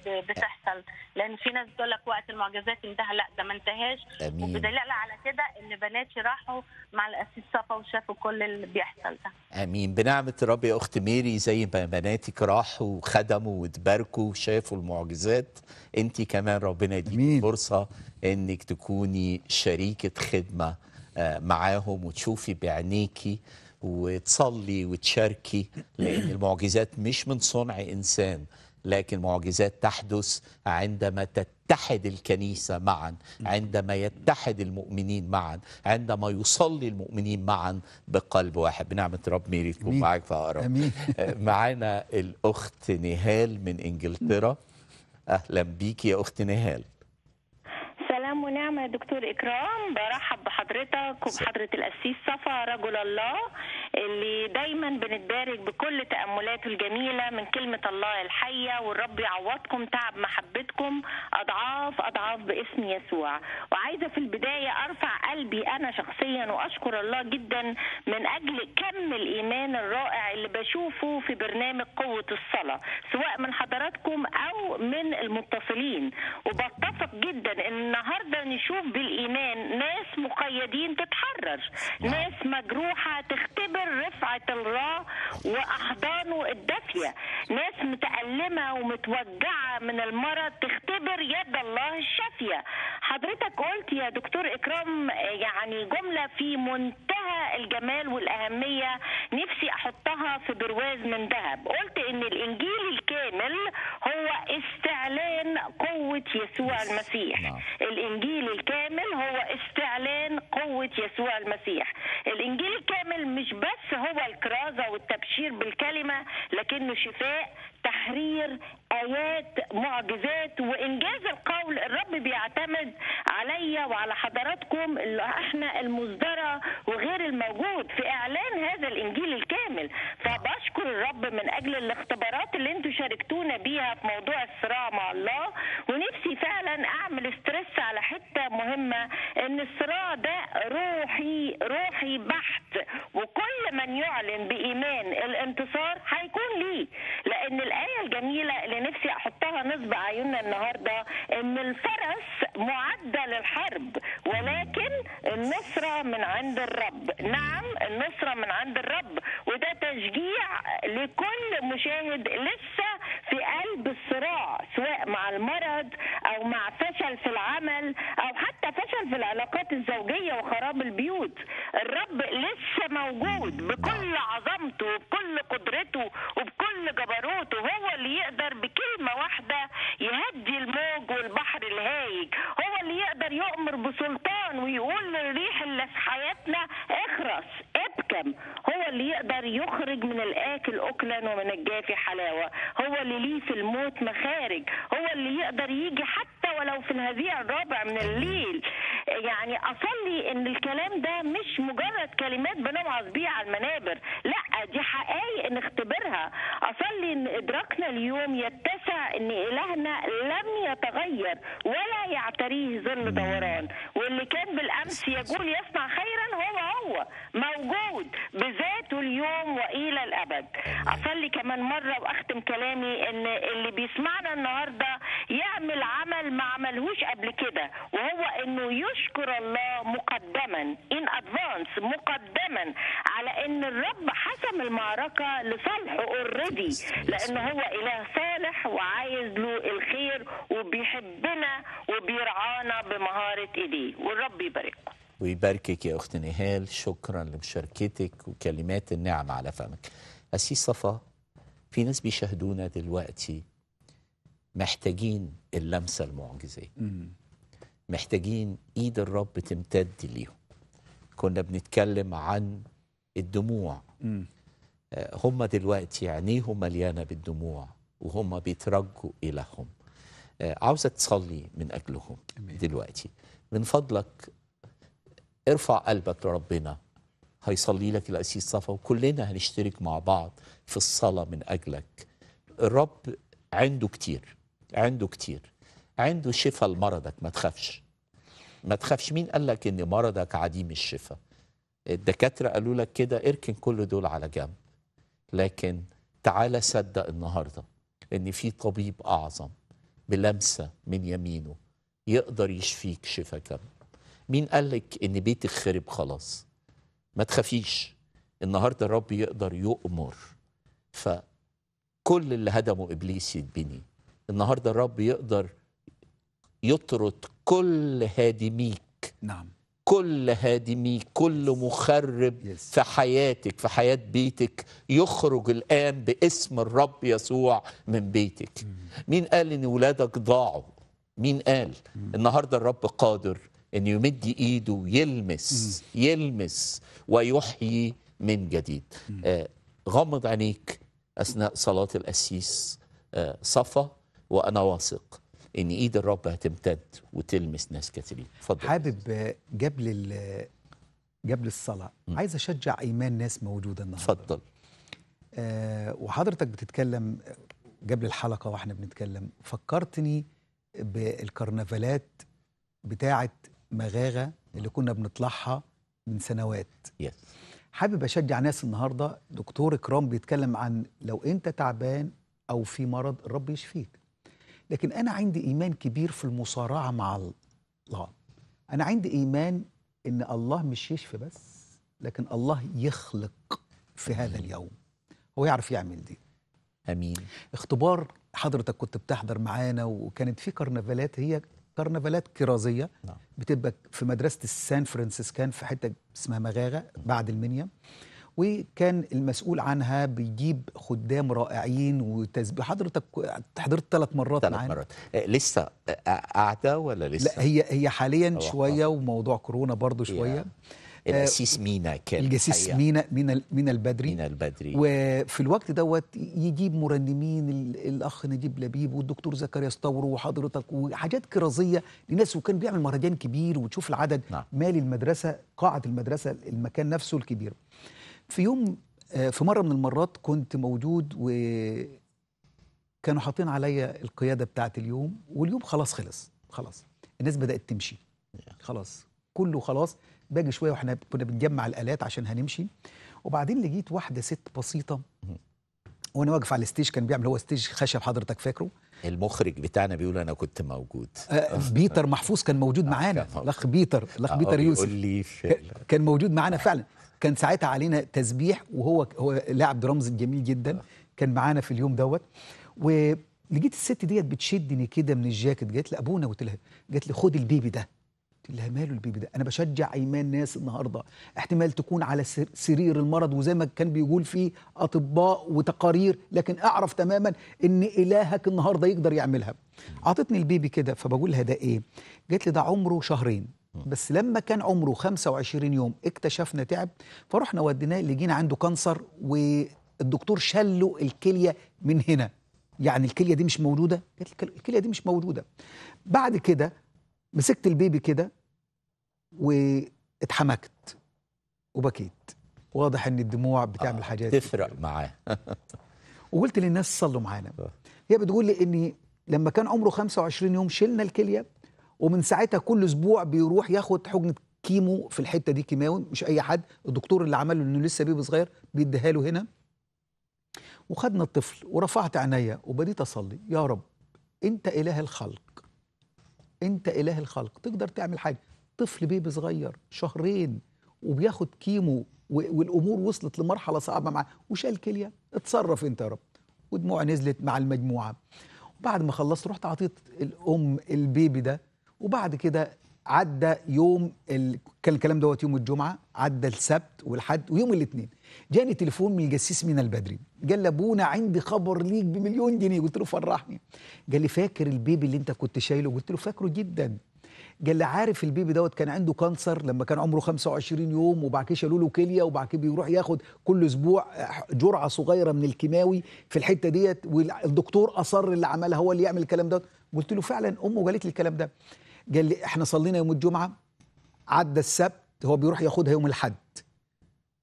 بتحصل. لأن في ناس بتقول لك وقت المعجزات انتهى. لا ده ما انتهاش. أمين. وبدليل على كده إن بناتي راحوا مع الأسيس صفا وشافوا كل اللي بيحصل ده. أمين. بنعمة الرب يا أخت ميري زي ما بناتك راحوا وخدموا وتباركوا وشافوا المعجزات انت كمان ربنا يديك. فرصة إنك تكوني شريكة خدمة معاهم وتشوفي بعينيكي وتصلي وتشاركي لأن المعجزات مش من صنع إنسان لكن معجزات تحدث عندما تتحد الكنيسة معا عندما يتحد المؤمنين معا عندما يصلي المؤمنين معا بقلب واحد. بنعمة رب ميري تكون. معاك في اقرب امين معانا الأخت نهال من إنجلترا. أهلا بيكي يا أخت نهال. ونعمة دكتور إكرام. برحب بحضرتك وبحضرة القسيس صفا رجل الله اللي دايما بنتبارك بكل تأملاته الجميلة من كلمة الله الحية والرب يعوضكم تعب محبتكم أضعاف أضعاف باسم يسوع. وعايزة في البداية أرفع قلبي أنا شخصيا وأشكر الله جدا من أجل كم الإيمان الرائع اللي بشوفه في برنامج قوة الصلاة سواء من حضراتكم أو من المتصلين. وبتفق جدا إن نشوف بالإيمان ناس مقيدين تتحرر ناس مجروحة تختبر رفعة الراء وأحضانه الدافية ناس متألمة ومتوجعة من المرض تختبر يد الله الشافية. حضرتك قلت يا دكتور إكرام يعني جملة في منتهى الجمال والأهمية نفسي أحطها في برواز من ذهب. قلت إن الإنجيل الكامل هو استعلان قوة يسوع المسيح. نعم. الإنجيل الكامل هو استعلان قوة يسوع المسيح. الإنجيل الكامل مش بس هو الكرازة والتبشير بالكلمة لكنه شفاء تحرير آيات معجزات وإنجاز القول الرب بيعتمد عليا وعلى حضراتكم اللي إحنا المصدرة وغير الموجود في إعلان هذا الإنجيل الكامل. فبشكر الرب من أجل الاختبارات اللي أنتم شاركتونا بيها في موضوع الصراع مع الله. ونفسي فعلا أعمل ستريس على حتة مهمة إن الصراع ده روحي روحي بحت. وكل من يعلن بإيمان الانتصار هيكون ليه لأن الآية الجميلة اللي نفسي أحطها نصب أعيننا النهارده إن الفرس معده للحرب ولكن النصره من عند الرب. نعم النصره من عند الرب. وده تشجيع لكل مشاهد لسه في قلب الصراع سواء مع المرض أو مع فشل في العمل أو حتى فشل في العلاقات الزوجية وخراب البيوت. الرب لسه موجود بكل عظمته وبكل قدرته وبكل جبروته. هو اللي يقدر بكلمة واحدة يهدي الموج والبحر الهايج. هو اللي يقدر يؤمر بسلطان ويقول للريح اللي في حياتنا اخرس ابكم. هو اللي يقدر يخرج من الآكل اكلا ومن الجافي حلاوة. هو اللي ليه في الموت مخارج. هو اللي يقدر يجي حتى ولو في الهزيع الرابع من الليل. يعني أصلي إن الكلام ده مش مجرد كلمات بنوعظ بيها على المنابر. لا دي حقائق نختبرها. أصلي إن إدراكنا اليوم يتسع إن إلهنا لم يتغير ولا يعتريه ظل دوران. واللي كان بالأمس يقول يصنع خيرا هو هو موجود. بذاته اليوم الأبد. أصلي كمان مرة وأختم كلامي إن اللي بيسمعنا النهارده يعمل عمل ما عملهوش قبل كده وهو إنه يشكر الله مقدما in advance مقدما على إن الرب حسم المعركة لصالحه already لأن هو إله صالح وعايز له الخير وبيحبنا وبيرعانا بمهارة إيديه والرب يبارككم. ويباركك يا أخت نهال. شكرا لمشاركتك وكلمات النعم على فمك. أسيس صفا في ناس بيشاهدونا دلوقتي محتاجين اللمسة المعجزية محتاجين إيد الرب تمتد ليهم. كنا بنتكلم عن الدموع. آه، هم دلوقتي عينيهم مليانة بالدموع وهم بيترجوا إلههم آه، عاوزة تصلي من أجلهم دلوقتي. من فضلك ارفع قلبك لربنا. هيصلي لك الأسيس صفا وكلنا هنشترك مع بعض في الصلاة من أجلك. الرب عنده كتير عنده كتير. عنده شفاء لمرضك ما تخافش. ما تخافش. مين قال لك إن مرضك عديم الشفاء؟ الدكاترة قالوا لك كده اركن كل دول على جنب. لكن تعالى صدق النهاردة إن في طبيب أعظم بلمسة من يمينه يقدر يشفيك شفاء كامل. مين قال لك إن بيتك خرب خلاص؟ ما تخافيش النهارده الرب يقدر يؤمر. فكل اللي هدمه إبليس يتبني. النهارده الرب يقدر يطرد كل هادميك نعم. كل هادميك كل مخرب Yes. في حياتك في حياة بيتك. يخرج الآن باسم الرب يسوع من بيتك. مين قال إن ولادك ضاعوا؟ مين قال؟ النهاردة الرب قادر أن يمد إيده ويلمس يلمس ويحيي من جديد. آه غمض عينيك أثناء صلاة القسيس. آه صفا وأنا واثق إن إيد الرب هتمتد وتلمس ناس كتير اتفضل. حابب آه، قبل قبل الصلاة عايز أشجع إيمان ناس موجودة النهارده. اتفضل. آه وحضرتك بتتكلم قبل الحلقة وإحنا بنتكلم فكرتني بالكرنفالات بتاعه مغاغة اللي كنا بنطلعها من سنوات. يس حابب أشجع ناس النهارده. دكتور إكرام بيتكلم عن لو أنت تعبان أو في مرض الرب يشفيك. لكن أنا عندي إيمان كبير في المصارعة مع الله. أنا عندي إيمان إن الله مش يشفي بس لكن الله يخلق في هذا اليوم. هو يعرف يعمل دي. آمين. اختبار حضرتك كنت بتحضر معانا وكانت في كرنفالات هي كرنفالات كرازية نعم. بتبقى في مدرسة السان فرانسيسكان في حتة اسمها مغاغة بعد المنيا. وكان المسؤول عنها بيجيب خدام رائعين وتسبيح. حضرتك حضرت ثلاث مرات ثلاث مرات. آه، لسه قاعدة ولا لسه؟ لا هي هي حاليا شوية وموضوع كورونا برضو شوية. القسيس مينا كان الحقيقة. مينا مينا مينا البدري. مينا البدري. وفي الوقت دوت يجيب مرنمين ال- الأخ نجيب لبيب والدكتور زكريا اسطورو وحضرتك وحاجات كرازية لناس وكان بيعمل مهرجان كبير وتشوف العدد نعم. مالي المدرسة قاعة المدرسة المكان نفسه الكبير. في يوم آه، في مرة من المرات كنت موجود وكانوا حاطين عليا القيادة بتاعة اليوم واليوم خلاص خلص خلاص الناس بدأت تمشي. خلاص كله خلاص. باجي شوية وإحنا كنا بنجمع الآلات عشان هنمشي. وبعدين لقيت واحدة ست بسيطة. وأنا واقف على ال stage كان بيعمل هو stage خشب حضرتك فاكره؟ المخرج بتاعنا بيقول أنا كنت موجود. آه بيتر محفوظ كان موجود معانا. كان موجود. الأخ بيتر الأخ آه، بيتر بيقول يوسف. لي كان موجود معانا فعلا. كان ساعتها علينا تسبيح وهو هو لاعب درامز جميل جدا. كان معانا في اليوم دوت. ولقيت الست ديت بتشدني كده من الجاكيت. قالت لي ابونا قلت لها قالت لي خد ال baby ده. لها ماله ال baby ده؟ أنا بشجع أيمان ناس النهارده. احتمال تكون على سر- سرير المرض وزي ما كان بيقول فيه أطباء وتقارير لكن أعرف تماما إن إلهك النهارده يقدر يعملها. اعطتني ال baby كده فبقول لها ده إيه؟ قالت لي ده عمره شهرين. بس لما كان عمره 25 يوم اكتشفنا تعب فرحنا وديناه لقينا عنده cancer والدكتور له الكلية من هنا. يعني الكلية دي مش موجودة؟ قالت لي الكلية دي مش موجودة. بعد كده مسكت البيبي كده واتحمكت وبكيت. واضح إن الدموع بتعمل حاجات تفرق معاه. وقلت للناس صلوا معانا. هي بتقول لي إني لما كان عمره 25 يوم شلنا الكلية ومن ساعتها كل أسبوع بيروح ياخد حقنة كيمو في الحتة دي كيماوي مش أي حد. الدكتور اللي عمله إنه لسه بيبي صغير بيديها له هنا. وخدنا الطفل ورفعت عينيا وبديت أصلي. يا رب أنت إله الخلق. أنت إله الخلق. تقدر تعمل حاجة. طفل بيبي صغير شهرين وبياخد كيمو والأمور وصلت لمرحلة صعبة معاه وشال كلية. اتصرف أنت يا رب. ودموع نزلت مع المجموعة. وبعد ما خلصت رحت عطيت الأم البيبي ده. وبعد كده عدى يوم ال... كان الكلام دوت يوم الجمعة عدى السبت والحد ويوم الاثنين. جاني تليفون من القسيس مينا البدري. قال لي أبونا عندي خبر ليك بمليون جنيه. قلت له فرحني. قال لي فاكر ال baby اللي أنت كنت شايله؟ قلت له فاكره جدا. قال لي عارف ال baby دوت كان عنده cancer لما كان عمره 25 يوم وبعد كده شالوا له كلية وبعد كده بيروح ياخد كل أسبوع جرعة صغيرة من الكيماوي في الحتة ديت والدكتور أصر اللي عملها هو اللي يعمل الكلام ده قلت له فعلا. أمه قالت لي الكلام ده. قال لي إحنا صلينا يوم الجمعة عدى السبت هو بيروح ياخدها يوم الأحد.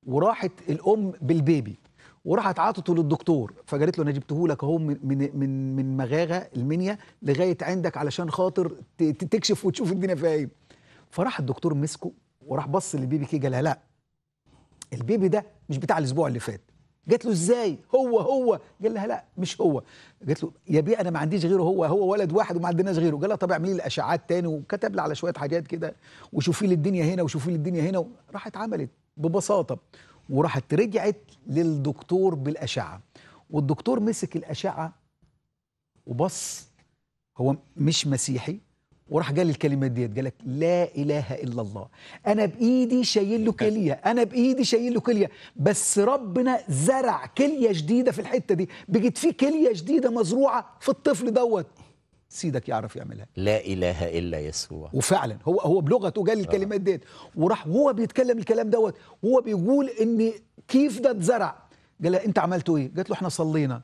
وراحت الأم بالبيبي. وراحت عطته للدكتور فقالت له أنا جبته لك أهو من من من مغاغة المنيا لغاية عندك علشان خاطر تكشف وتشوف الدنيا فيها إيه. فراح الدكتور مسكه وراح بص للبيبي كده قال لها لا البيبي ده مش بتاع الأسبوع اللي فات. قالت له إزاي؟ هو هو. قال لها لا مش هو. قالت له يا بيه أنا ما عنديش غيره هو هو ولد واحد وما عندناش غيره. قال لها طب اعملي لي الأشعاعات تاني وكتب لي على شوية حاجات كده وشوفي لي الدنيا هنا وشوفي لي الدنيا هنا. راحت عملت ببساطة. وراحت رجعت للدكتور بالأشعة. والدكتور مسك الأشعة وبص هو مش مسيحي وراح قال الكلمات ديت قال لك لا إله إلا الله. أنا بإيدي شايل له كلية أنا بإيدي شايل له كلية بس ربنا زرع كلية جديدة في الحتة دي. بقت في كلية جديدة مزروعة في الطفل دوت. سيدك يعرف يعملها. لا إله إلا يسوع. وفعلا هو هو بلغته قال الكلمات ديت. وراح وهو بيتكلم الكلام دوت. وهو بيقول إن كيف ده اتزرع؟ قال لها أنت عملتوا إيه؟ قالت له إحنا صلينا.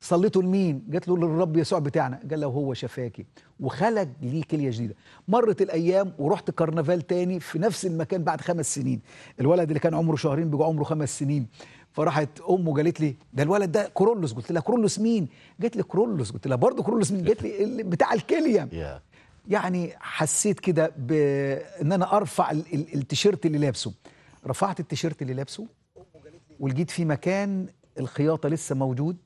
صليتوا لمين؟ قالت له للرب يسوع بتاعنا. قال له هو شفاكي. وخلق ليه كلية جديدة. مرت الأيام ورحت كرنفال تاني في نفس المكان بعد خمس سنين. الولد اللي كان عمره شهرين بقى عمره خمس سنين. فراحت أمه قالت لي ده الولد ده كرولوس قلت لها كرولوس مين؟ قالت لي كرولوس قلت لها برضه كرولوس مين؟ قالت لي بتاع الكليه يا يعني حسيت كده بان أنا أرفع ال- ال- التيشيرت اللي لابسه. رفعت التيشيرت اللي لابسه ولقيت في مكان الخياطة لسه موجود.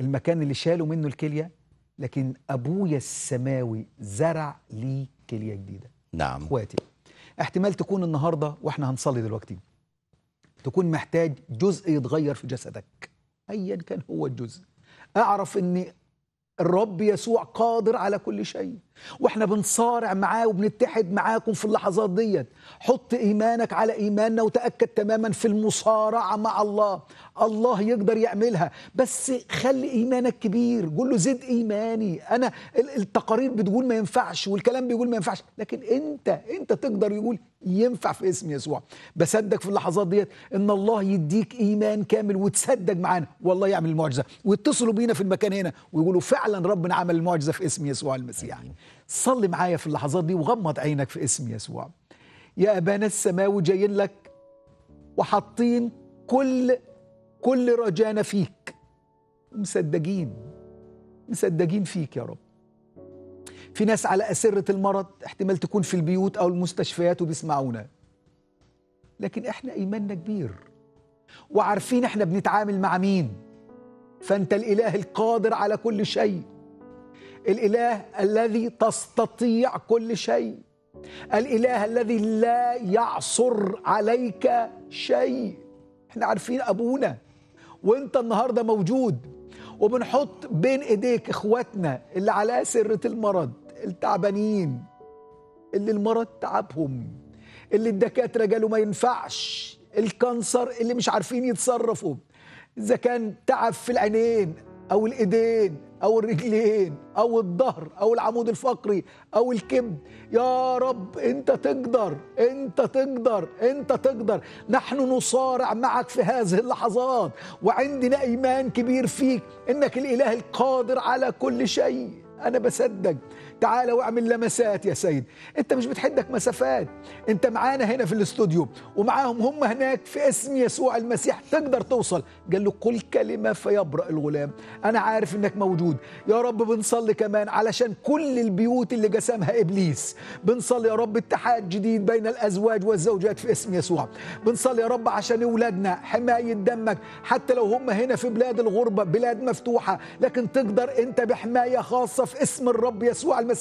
المكان اللي شالوا منه الكليه لكن أبويا السماوي زرع لي كليه جديدة. نعم. إخواتي احتمال تكون النهارده وإحنا هنصلي دلوقتي. تكون محتاج جزء يتغير في جسدك. ايا كان هو الجزء. أعرف إن الرب يسوع قادر على كل شيء. وإحنا بنصارع معاه وبنتحد معاكم في اللحظات ديت. حط إيمانك على إيماننا وتأكد تماما في المصارعة مع الله. الله يقدر يعملها. بس خلي إيمانك كبير. قول له زد إيماني. أنا ال- التقارير بتقول ما ينفعش والكلام بيقول ما ينفعش. لكن أنت أنت تقدر يقول ينفع في اسم يسوع. بصدق في اللحظات ديت إن الله يديك إيمان كامل وتصدق معانا. والله يعمل المعجزة. ويتصلوا بينا في المكان هنا ويقولوا فعلا ربنا عمل المعجزة في اسم يسوع المسيح. صلي معايا في اللحظات دي وغمض عينك في اسم يسوع. يا أبانا السماوي جايين لك وحاطين كل كل رجانا فيك. مصدقين. مصدقين فيك يا رب. في ناس على أسرة المرض احتمال تكون في البيوت أو المستشفيات وبيسمعونا. لكن إحنا إيماننا كبير. وعارفين إحنا بنتعامل مع مين. فأنت الإله القادر على كل شيء. الإله الذي تستطيع كل شيء. الإله الذي لا يعصر عليك شيء. إحنا عارفين أبونا. وأنت النهاردة موجود. وبنحط بين إيديك إخواتنا اللي على سرة المرض. التعبانين اللي المرض تعبهم اللي الدكاترة قالوا ما ينفعش الكانسر اللي مش عارفين يتصرفوا. إذا كان تعب في العينين أو الإيدين أو الرجلين أو الظهر أو العمود الفقري أو الكبد يا رب أنت تقدر أنت تقدر أنت تقدر. نحن نصارع معك في هذه اللحظات وعندنا إيمان كبير فيك إنك الإله القادر على كل شيء. أنا بصدق تعالى واعمل لمسات يا سيد. انت مش بتحدك مسافات. انت معانا هنا في الاستوديو ومعاهم هم هناك في اسم يسوع المسيح تقدر توصل. قال له قل كلمة فيبرأ الغلام. أنا عارف إنك موجود. يا رب بنصلي كمان علشان كل البيوت اللي جسمها إبليس. بنصلي يا رب اتحاد جديد بين الأزواج والزوجات في اسم يسوع. بنصلي يا رب عشان أولادنا حماية دمك. حتى لو هم هنا في بلاد الغربة بلاد مفتوحة لكن تقدر أنت بحماية خاصة في اسم الرب يسوع المسيح.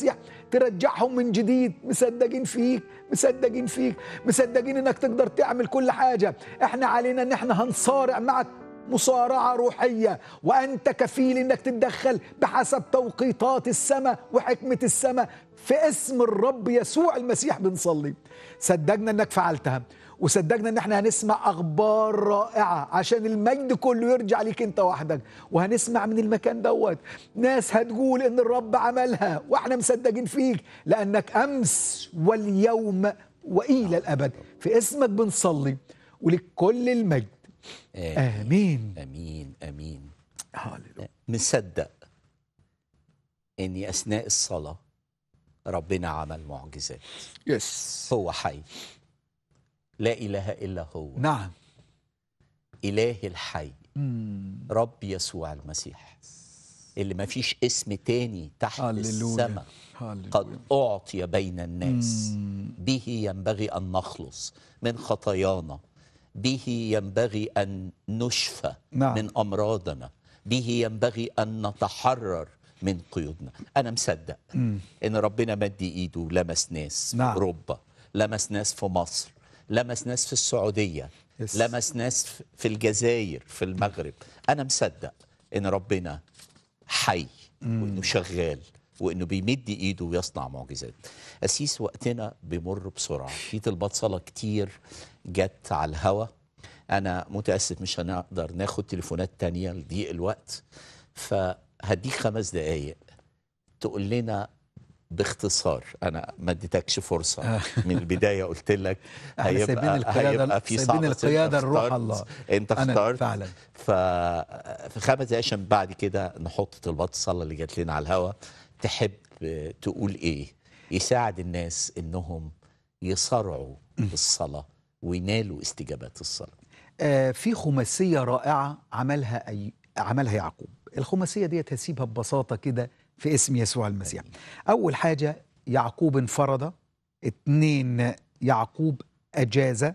ترجعهم من جديد مصدقين فيك مصدقين فيك مصدقين إنك تقدر تعمل كل حاجة. إحنا علينا إن إحنا هنصارع معك مصارعة روحية. وأنت كفيل أنك تتدخل بحسب توقيتات السماء وحكمة السماء. في اسم الرب يسوع المسيح بنصلي. صدقنا أنك فعلتها. وصدقنا ان إحنا هنسمع أخبار رائعة عشان المجد كله يرجع ليك انت وحدك. وهنسمع من المكان دوت ناس هتقول إن الرب عملها وإحنا مصدقين فيك لأنك أمس واليوم وإلى الأبد. في اسمك بنصلي ولكل المجد. آمين. آمين. آمين. مصدق اني أثناء الصلاة ربنا عمل معجزات. يس هو حي. لا إله إلا هو نعم إله الحي مم. رب يسوع المسيح اللي ما فيش اسم تاني تحت. السماء. قد أعطي بين الناس مم. به ينبغي أن نخلص من خطايانا به ينبغي أن نشفى نعم. من أمراضنا به ينبغي أن نتحرر من قيودنا أنا مصدق إن ربنا مد إيده لمس ناس نعم. في أوروبا لمس ناس في مصر لمس ناس في السعودية يس. لمس ناس في- الجزائر في المغرب. أنا مصدق إن ربنا حي وإنه شغال وإنه بيمد إيده ويصنع معجزات. أسيس وقتنا بيمر بسرعة. في طلبات صلاه كتير جت على الهوا. أنا متأسف مش هنقدر ناخد تليفونات تانية لضيق الوقت. فهديك خمس دقايق تقول لنا باختصار أنا ما اديتكش فرصة. من البداية قلت لك سايبين القيادة هيبقى في سايبين صعب بس القيادة أنت لروح اخترت- الله. أنت اخترت. فعلا. ف في خمس عشان بعد كده نحط طلبات الصلاه اللي جات لنا على الهوا. تحب تقول إيه؟ يساعد الناس إنهم يصارعوا الصلاة وينالوا استجابات الصلاة. آه، في خماسية رائعة عملها أي عملها يعقوب. الخماسية ديت هسيبها ببساطة كده. في اسم يسوع المسيح. أول حاجة يعقوب انفرد اتنين يعقوب أجاز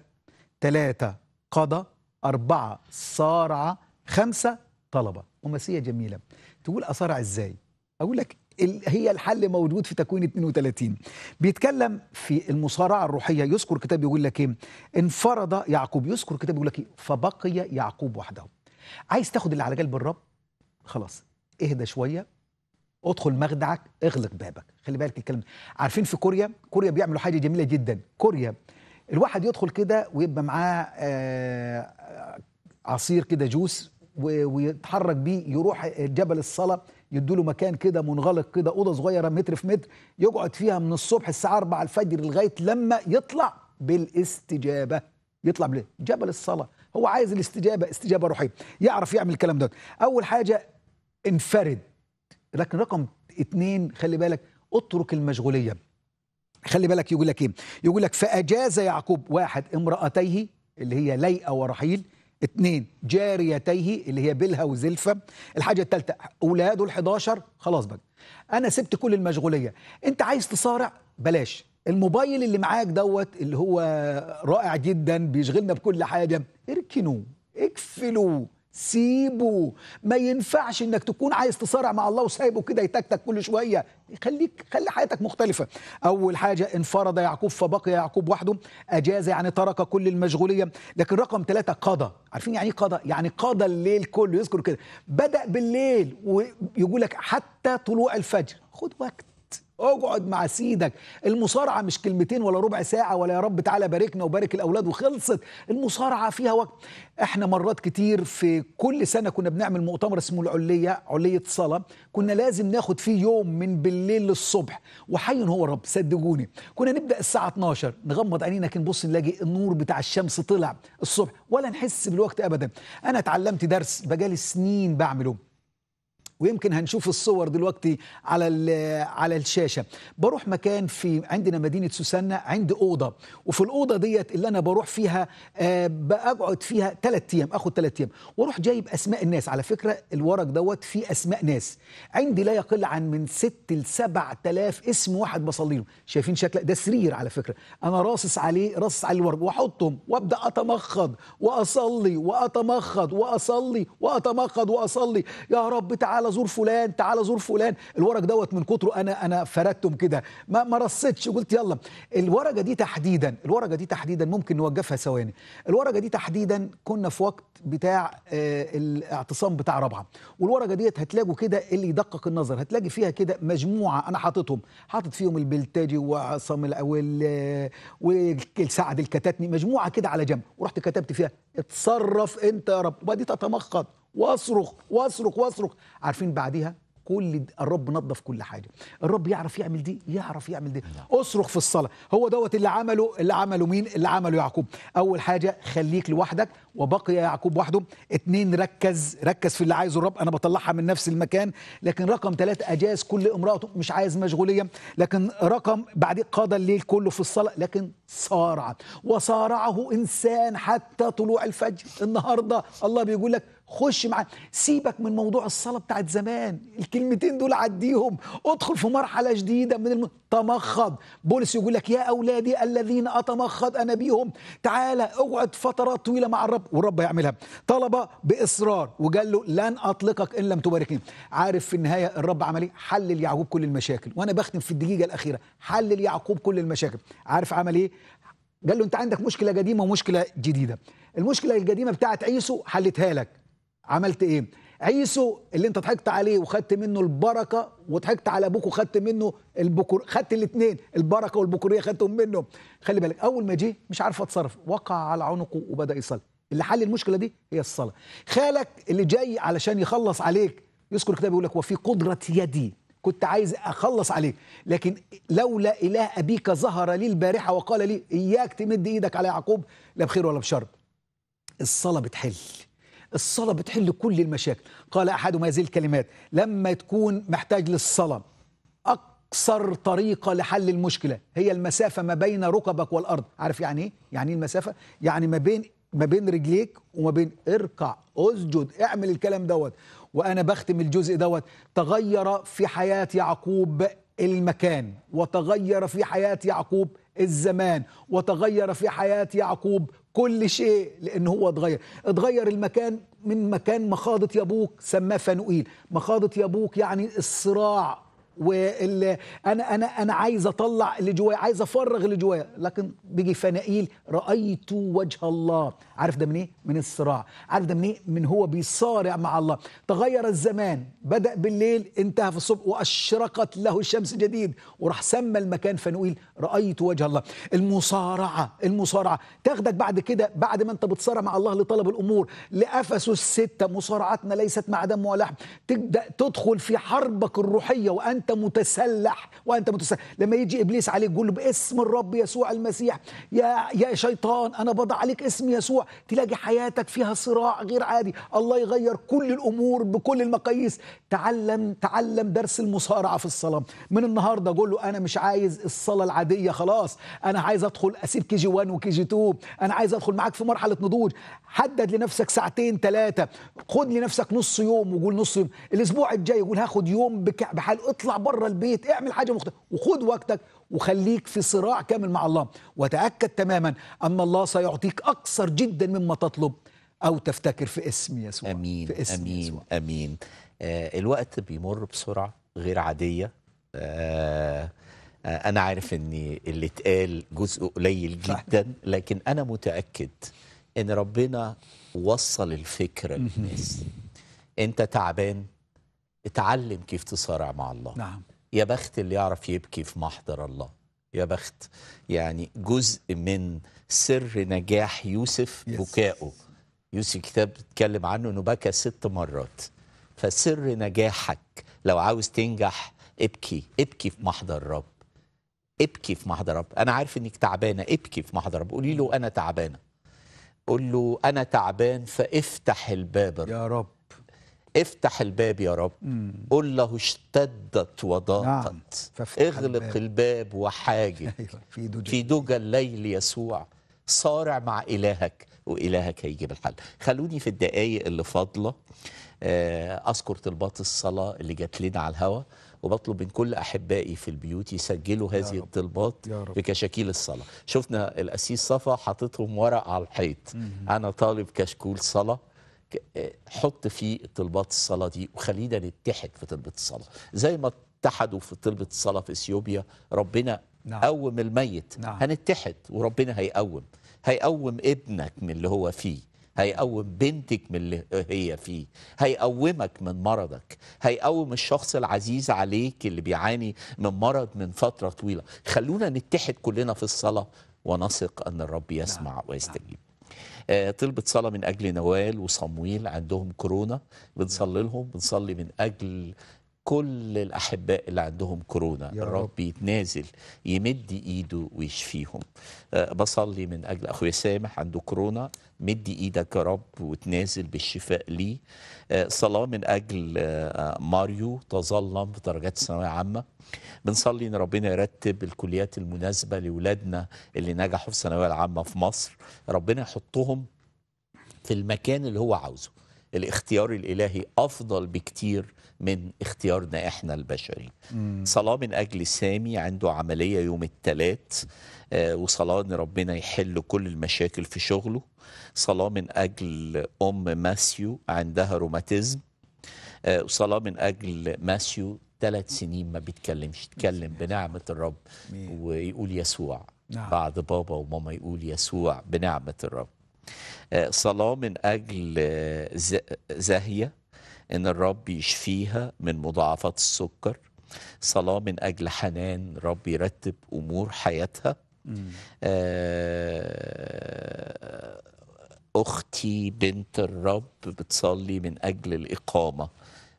ثلاثة قضى أربعة صارع خمسة طلبة. خماسية جميلة. تقول أصارع إزاي؟ أقول لك هي الحل موجود في تكوين 32 بيتكلم في المصارعة الروحية. يذكر كتاب يقول لك إيه؟ انفرد يعقوب. يذكر كتاب يقول لك إيه؟ فبقي يعقوب وحده. عايز تاخد اللي على قلب الرب؟ خلاص اهدى شوية. ادخل مخدعك اغلق بابك. خلي بالك الكلام ده. عارفين في كوريا كوريا بيعملوا حاجة جميلة جدا. كوريا الواحد يدخل كده ويبقى معاه آه، عصير كده جوس ويتحرك بيه يروح جبل الصلاة يدوله مكان كده منغلق كده أوضة صغيرة متر في متر يقعد فيها من الصبح الساعة 4 الفجر لغاية لما يطلع بالاستجابة. يطلع بال- جبل الصلاة. هو عايز الاستجابة استجابة روحية. يعرف يعمل الكلام ده أول حاجة انفرد. لكن رقم اتنين خلي بالك اترك المشغولية. خلي بالك يقول لك إيه؟ يقول لك فأجاز يعقوب واحد امرأتيه اللي هي ليئة ورحيل اتنين جاريتيه اللي هي بلها وزلفة. الحاجة الثالثة أولاده ال11 خلاص بقى. أنا سبت كل المشغولية. أنت عايز تصارع؟ بلاش. الموبايل اللي معاك دوت اللي هو رائع جدا بيشغلنا بكل حاجة. اركنوه اقفلوه سيبه. ما ينفعش إنك تكون عايز تصارع مع الله وسايبه كده يتكتك كل شوية. خليك خلي حياتك مختلفة. أول حاجة انفرد يعقوب فبقي يعقوب وحده. أجاز يعني ترك كل المشغولية. لكن رقم ثلاثة قضى. عارفين يعني إيه قضى؟ يعني قضى الليل كله. يذكر كده. بدأ بالليل ويقول لك حتى طلوع الفجر. خد وقت. اقعد مع سيدك. المصارعة مش كلمتين ولا ربع ساعة ولا يا رب تعالى باركنا وبارك الأولاد وخلصت. المصارعة فيها وقت. إحنا مرات كتير في كل سنة كنا بنعمل مؤتمر اسمه العلية علية صلاة. كنا لازم ناخد فيه يوم من بالليل للصبح. وحي هو رب صدقوني. كنا نبدأ الساعة 12 نغمض عينينا كده نبص نلاقي النور بتاع الشمس طلع الصبح. ولا نحس بالوقت أبدا. أنا اتعلمت درس بقالي سنين بعمله. ويمكن هنشوف الصور دلوقتي على على الشاشة. بروح مكان في عندنا مدينة سوسنة عندي أوضة. وفي الأوضة ديت اللي أنا بروح فيها آه، بقعد فيها ثلاث أيام آخد ثلاث أيام. وأروح جايب أسماء الناس. على فكرة الورق دوت فيه أسماء ناس. عندي لا يقل عن من ست ل 7000 اسم واحد بصلي له شايفين شكله ده سرير على فكرة. أنا راصص عليه راصص عليه الورق وأحطهم وأبدأ أتمخض وأصلي وأتمخض وأصلي وأتمخض وأصلي. يا رب تعالى زور فلان تعالى زور فلان. الورق دوت من كتره أنا أنا فردتهم كده ما ما رصيتش. قلت يلا. الورقة دي تحديدا الورقة دي تحديدا ممكن نوقفها ثواني. الورقة دي تحديدا كنا في وقت بتاع آه، الاعتصام بتاع رابعة. والورقة ديت هتلاقوا كده اللي يدقق النظر. هتلاقي فيها كده مجموعة أنا حاططهم. حاطط فيهم البلتاجي وعصام ال- وال والسعد الكتاتني مجموعة كده على جنب. ورحت كتبت فيها اتصرف أنت يا رب. وبديت اتمخض واصرخ واصرخ واصرخ. عارفين بعديها كل الرب نظف كل حاجة. الرب يعرف يعمل دي يعرف يعمل دي. اصرخ في الصلاة. هو دوت اللي عمله اللي عمله مين؟ اللي عمله يعقوب. أول حاجة خليك لوحدك وبقي يعقوب وحده. اتنين ركز ركز في اللي عايزه الرب. أنا بطلعها من نفس المكان. لكن رقم ثلاثة أجاز كل امرأته. مش عايز مشغولية. لكن رقم بعدين قضى الليل كله في الصلاة. لكن صارع. وصارعه إنسان حتى طلوع الفجر. النهارده الله بيقول لك خش معاه. سيبك من موضوع الصلاة بتاعت زمان. الكلمتين دول عديهم. ادخل في مرحلة جديدة من الم... تمخض. بولس يقول لك يا أولادي الذين أتمخض أنا بيهم. تعالى أقعد فترات طويلة مع الرب. والرب هيعملها طلب بإصرار وقال له لن أطلقك إن لم تباركني عارف في النهاية الرب عمل إيه؟ حلل يعقوب كل المشاكل. وأنا بختم في الدقيقة الأخيرة. حلل يعقوب كل المشاكل. عارف عمل إيه؟ قال له أنت عندك مشكلة قديمة ومشكلة جديدة. المشكلة القديمة بتاعت عيسو حلتها لك. عملت إيه؟ عيسو اللي أنت ضحكت عليه وخدت منه البركة وضحكت على أبوك وخدت منه البكور خدت الاثنين البركة والبكورية خدتهم منه. خلي بالك أول ما جه مش عارف أتصرف. وقع على عنقه وبدأ يصلي. اللي حل المشكلة دي هي الصلاة. خالك اللي جاي علشان يخلص عليك يذكر الكتاب يقول لك وفي قدرة يدي. كنت عايز أخلص عليك لكن لولا إله أبيك ظهر لي البارحة وقال لي إياك تمد إيدك على يعقوب لا بخير ولا بشر. الصلاة بتحل. الصلاة بتحل كل المشاكل. قال أحدهم هذه الكلمات لما تكون محتاج للصلاة أقصر طريقة لحل المشكلة هي المسافة ما بين ركبك والأرض. عارف يعني إيه؟ يعني إيه المسافة؟ يعني ما بين ما بين رجليك وما بين اركع اسجد اعمل الكلام دوت. وأنا بختم الجزء دوت. تغير في حياة يعقوب المكان وتغير في حياة يعقوب الزمان وتغير في حياة يعقوب كل شيء لأن هو اتغير. اتغير المكان من مكان مخاضة يابوك سماه فنوئيل مخاضة يابوك يعني الصراع وال أنا أنا عايز أطلع اللي جوايا عايز أفرغ اللي جوايا. لكن بيجي فنائيل رأيت وجه الله. عارف ده من إيه؟ من الصراع. عارف ده من إيه؟ من هو بيصارع مع الله. تغير الزمان. بدأ بالليل انتهى في الصبح وأشرقت له الشمس جديد. وراح سمى المكان فنوئيل رأيت وجه الله. المصارعة المصارعة. تاخدك بعد كده بعد ما انت بتصارع مع الله لطلب الأمور. لأفسس الستة مصارعتنا ليست مع دم ولحم تبدأ تدخل في حربك الروحية وأنت متسلح وأنت متسلح. لما يجي إبليس عليك يقول له باسم الرب يسوع المسيح. يا يا شيطان أنا بضع عليك اسم يسوع. تلاقي حياتك فيها صراع غير عادي. الله يغير كل الأمور بكل المقاييس. تعلم تعلم درس المصارعة في الصلاة. من النهارده قول له أنا مش عايز الصلاة العادية خلاص. أنا عايز أدخل أسيب كي جي 1 وكي جي 2 أنا عايز أدخل معاك في مرحلة نضوج. حدد لنفسك ساعتين ثلاثة خد لنفسك نص يوم وقول نص يوم. الأسبوع الجاي قول هاخد يوم بحال اطلع بره البيت اعمل حاجة مختلفه وخد وقتك وخليك في صراع كامل مع الله. وتأكد تماما أن الله سيعطيك أكثر جدا مما تطلب أو تفتكر في اسم يسوع. آمين في اسم آمين يسوع. آمين. آه الوقت بيمر بسرعة غير عادية. آه آه أنا عارف إن اللي اتقال جزء قليل. جدا لكن أنا متأكد إن ربنا وصل الفكرة للناس. أنت تعبان؟ اتعلم كيف تصارع مع الله. نعم. يا بخت اللي يعرف يبكي في محضر الله. يا بخت يعني جزء من سر نجاح يوسف Yes. بكائه. يوسف الكتاب بيتكلم عنه إنه بكى ست مرات. فسر نجاحك لو عاوز تنجح ابكي. ابكي في محضر الرب ابكي في محضر الرب أنا عارف إنك تعبانة. ابكي في محضر الرب قولي له أنا تعبانة. قول له أنا تعبان فافتح الباب. يا رب. افتح الباب يا رب. قل له اشتدت نعم. وضاقت فافتح اغلق الباب. الباب وحاجب. أيوة، في دجى. في دجى الليل يسوع. صارع مع إلهك وإلهك هيجيب الحل. خلوني في الدقايق اللي فاضلة آه، أذكر طلبات الصلاة اللي جات لنا على الهوا وبطلب من كل أحبائي في البيوت يسجلوا هذه الطلبات. بكشاكيل الصلاة. شفنا الأسيس صفا حاططهم ورق على الحيط. أنا طالب كشكول صلاة. حط فيه طلبات الصلاة دي. وخلينا نتحد في طلبة الصلاة. زي ما اتحدوا في طلبة الصلاة في إثيوبيا ربنا نعم. قوم الميت. نعم. هنتحد وربنا هيقوم. هيقوم ابنك من اللي هو فيه. هيقوم بنتك من اللي هي فيه. هيقومك من مرضك. هيقوم الشخص العزيز عليك اللي بيعاني من مرض من فترة طويلة. خلونا نتحد كلنا في الصلاة ونثق أن الرب يسمع ويستجيب. طلبة صلاة من أجل نوال وصمويل عندهم كورونا. بنصلي لهم بنصلي من أجل كل الأحباء اللي عندهم كورونا. يا الرب رب. يتنازل يمد إيده ويشفيهم. آه، بصلي من أجل أخويا سامح عنده كورونا. مد إيدك يا رب وتنازل بالشفاء ليه آه، صلاة من أجل آه، ماريو تظلم في درجات الثانوية عامة. بنصلي إن ربنا يرتب الكليات المناسبة لاولادنا اللي نجحوا في الثانوية العامة في مصر. ربنا يحطهم في المكان اللي هو عاوزه. الاختيار الإلهي أفضل بكتير من اختيارنا إحنا البشري. صلاة من أجل سامي عنده عملية يوم الثلاث وصلاة إن ربنا يحل كل المشاكل في شغله. صلاة من أجل أم ماسيو عندها روماتيزم. آه، وصلاة من أجل ماسيو ثلاث سنين ما بيتكلمش يتكلم بنعمة الرب ويقول يسوع. نعم. بعد بابا وماما يقول يسوع بنعمة الرب. آه، صلاة من أجل آه، زاهية إن الرب يشفيها من مضاعفات السكر صلاة من أجل حنان رب يرتب أمور حياتها. آه، أختي بنت الرب بتصلي من أجل الإقامة.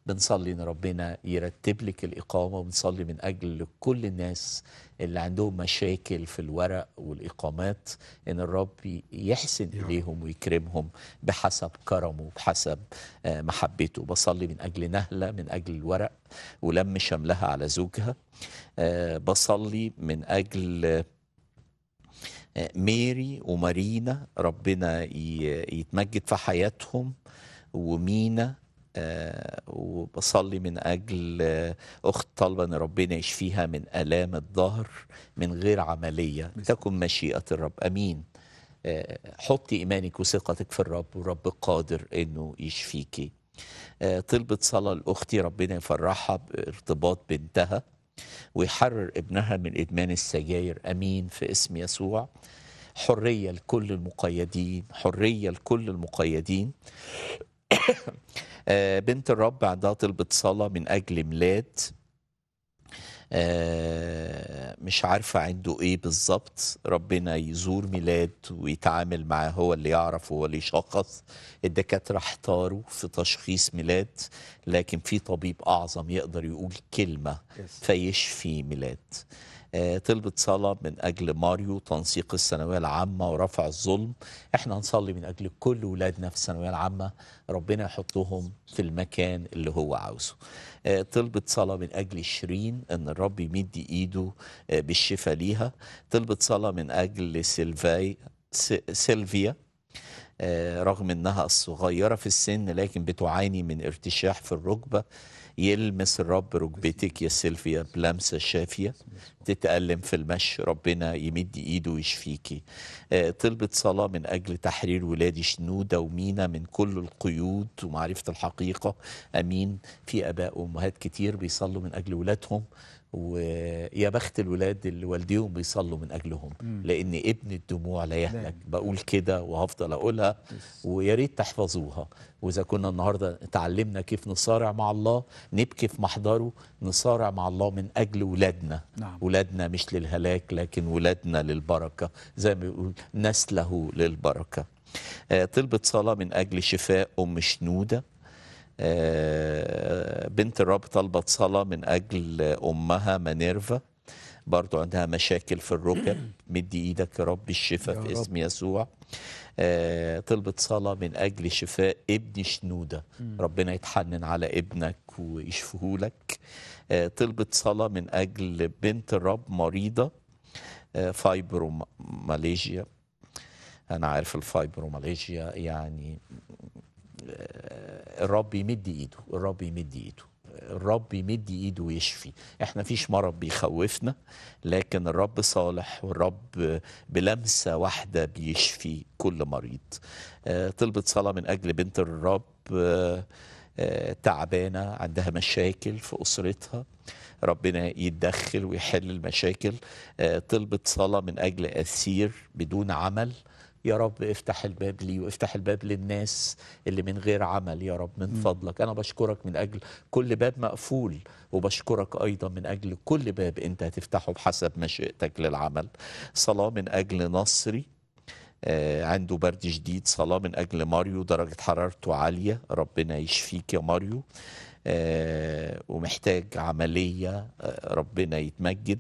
بنصلي إن ربنا يرتب لك الإقامة وبنصلي من أجل كل الناس اللي عندهم مشاكل في الورق والإقامات إن الرب يحسن إليهم ويكرمهم بحسب كرمه وبحسب آه، محبته. بصلي من أجل نهلة من أجل الورق ولم شملها على زوجها. آه، بصلي من أجل آه، ميري ومارينا. ربنا يتمجد في حياتهم ومينا وبصلي من أجل آه، أخت طالبة أن ربنا يشفيها من آلام الظهر من غير عملية. تكن مشيئة الرب. أمين. آه، حطي إيمانك وثقتك في الرب والرب قادر أنه يشفيكي. آه، طلبت صلاة لأختي ربنا يفرحها بارتباط بنتها ويحرر ابنها من إدمان السجاير. أمين. في اسم يسوع. حرية لكل المقيدين. حرية لكل المقيدين. آه، بنت الرب عندها طلبة صلاة من أجل ميلاد. آه، مش عارفة عنده إيه بالظبط. ربنا يزور ميلاد ويتعامل معاه هو اللي يعرف هو اللي يشخص. الدكاترة احتاروا في تشخيص ميلاد لكن في طبيب أعظم يقدر يقول كلمة فيشفي ميلاد. آه، طلبت صلاة من أجل ماريو تنسيق الثانوية العامة ورفع الظلم. إحنا هنصلي من أجل كل ولادنا في الثانوية العامة. ربنا يحطهم في المكان اللي هو عاوزه. آه، طلبت صلاة من أجل شيرين أن الرب يمد إيده آه، بالشفاء ليها. طلبت صلاة من أجل سيلفاي سيلفيا. رغم إنها الصغيرة في السن لكن بتعاني من ارتشاح في الركبة. يلمس الرب ركبتك يا سيلفيا بلمسة شافية تتألم في المشي ربنا يمد إيده ويشفيكي. آه، طلبت صلاة من أجل تحرير ولادي شنودة ومينا من كل القيود ومعرفة الحقيقة. آمين. في آباء وأمهات كتير بيصلوا من أجل ولادهم. ويا بخت الولاد اللي والديهم بيصلوا من أجلهم لأن ابن الدموع لا يهلك. بقول كده وهفضل أقولها. ويا ريت تحفظوها. وإذا كنا النهارده اتعلمنا كيف نصارع مع الله نبكي في محضره نصارع مع الله من أجل ولادنا. نعم. ولادنا مش للهلاك لكن ولادنا للبركة. زي ما بيقول نسله للبركة. آه، طلبت صلاة من أجل شفاء أم شنودة. بنت الرب طلبت صلاة من أجل أمها مانيرفا برضو عندها مشاكل في الركب. مدي إيدك يا رب الشفاء في. اسم يسوع. آه، طلبت صلاة من أجل شفاء ابن شنودة. ربنا يتحنن على ابنك ويشفهولك آه، طلبت صلاة من أجل بنت الرب مريضة. آه، فايبروماليجيا أنا عارف الفايبروماليجيا يعني آه، الرب يمد ايده الرب يمد ايده الرب يمد ايده ويشفي. إحنا فيش مرض بيخوفنا لكن الرب صالح والرب بلمسة واحدة بيشفي كل مريض. آه، طلبت صلاة من أجل بنت الرب آه، آه، تعبانة عندها مشاكل في أسرتها. ربنا يتدخل ويحل المشاكل. آه، طلبت صلاة من أجل أسير بدون عمل. يا رب افتح الباب لي وافتح الباب للناس اللي من غير عمل يا رب من فضلك. أنا بشكرك من أجل كل باب مقفول وبشكرك أيضا من أجل كل باب أنت هتفتحه بحسب مشيئتك للعمل. صلاة من أجل نصري آه، عنده برد شديد. صلاة من أجل ماريو درجة حرارته عالية. ربنا يشفيك يا ماريو. ومحتاج عملية آه، ربنا يتمجد.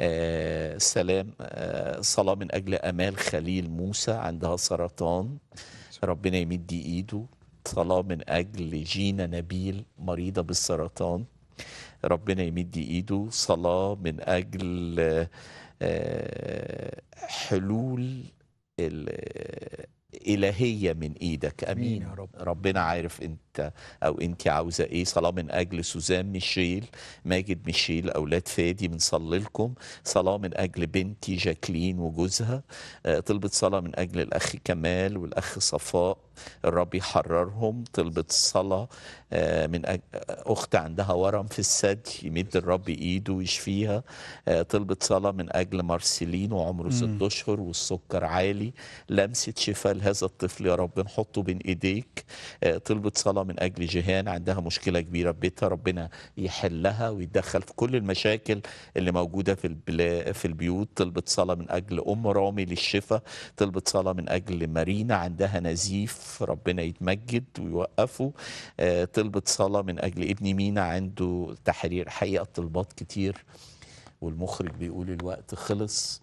آه، سلام آه، صلاة من أجل أمال خليل موسى عندها سرطان. ربنا يمد إيده. صلاة من أجل جينا نبيل مريضة بالسرطان. ربنا يمد إيده. صلاة من أجل آه، آه، حلول إلهية من إيدك. أمين. يا رب. ربنا عارف أنت أو أنت عاوزة إيه؟ صلاة من أجل سوزان ميشيل ماجد ميشيل أولاد فادي بنصلي لكم. صلاة من أجل بنتي جاكلين وجوزها. آه، طلبت صلاة من أجل الأخ كمال والأخ صفاء الرب يحررهم. طلبت صلاة آه، من أجل أخت عندها ورم في الثدي يمد الرب إيده ويشفيها. آه، طلبت صلاة من أجل مارسيلين وعمره ست أشهر والسكر عالي. لمسة شفاء لهذا الطفل يا رب نحطه بين إيديك. آه، طلبت صلاة من أجل جيهان عندها مشكلة كبيرة في بيتها ربنا يحلها ويتدخل في كل المشاكل اللي موجودة في في البيوت. طلبت صلاة من أجل أم رامي للشفاء طلبت صلاة من أجل مارينا عندها نزيف ربنا يتمجد ويوقفه. آه، طلبت صلاة من أجل ابني مينا عنده تحرير حقيقة طلبات كتير والمخرج بيقول الوقت خلص.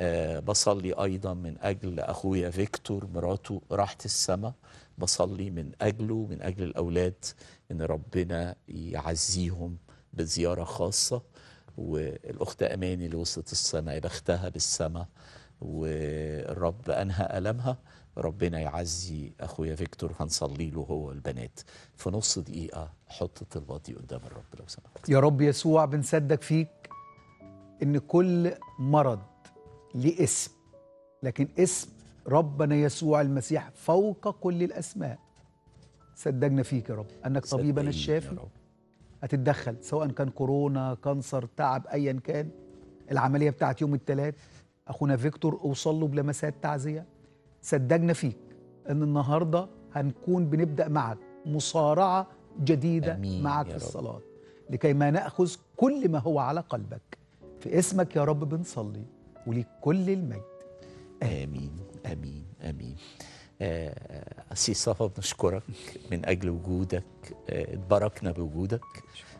آه بصلي أيضا من أجل أخويا فيكتور مراته راحت السماء. بصلي من أجله من أجل الأولاد إن ربنا يعزيهم بزيارة خاصة. والأخت أماني اللي وصلت السماء يا بختها بالسماء والرب أنهى ألمها ربنا يعزي أخويا فيكتور هنصلي له هو البنات في نص دقيقة حط طلباتي قدام الرب. لو سمحت. يا رب يسوع بنصدق فيك إن كل مرض ليه اسم لكن اسم ربنا يسوع المسيح فوق كل الأسماء. صدقنا فيك يا رب أنك طبيبنا الشافي. هتتدخل سواء كان كورونا cancer تعب ايا كان. العملية بتاعت يوم الثلاث أخونا فيكتور أوصل له بلمسات تعزية. صدقنا فيك إن النهارده هنكون بنبدأ معك مصارعة جديدة آمين معك في رب. الصلاة. لكي ما نأخذ كل ما هو على قلبك. في اسمك يا رب بنصلي وليك كل المجد. آمين. آمين. آمين آه، أسيس صفا بنشكرك من أجل وجودك. آه، اتباركنا بوجودك.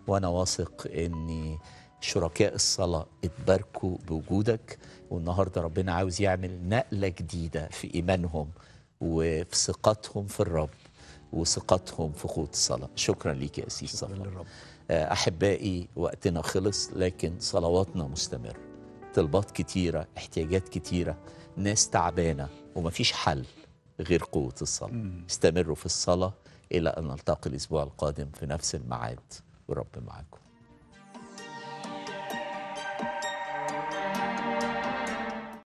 وأنا واثق إن شركاء الصلاة اتباركوا بوجودك. والنهاردة ربنا عاوز يعمل نقلة جديدة في إيمانهم وفي ثقتهم في الرب وثقتهم في قوة الصلاة. شكرا ليك يا أسيس صفا. آه، أحبائي وقتنا خلص لكن صلواتنا مستمر طلبات كتيرة احتياجات كتيرة. ناس تعبانة ومفيش حل غير قوة الصلاة. استمروا في الصلاة إلى أن نلتقي الأسبوع القادم في نفس الميعاد والرب معكم.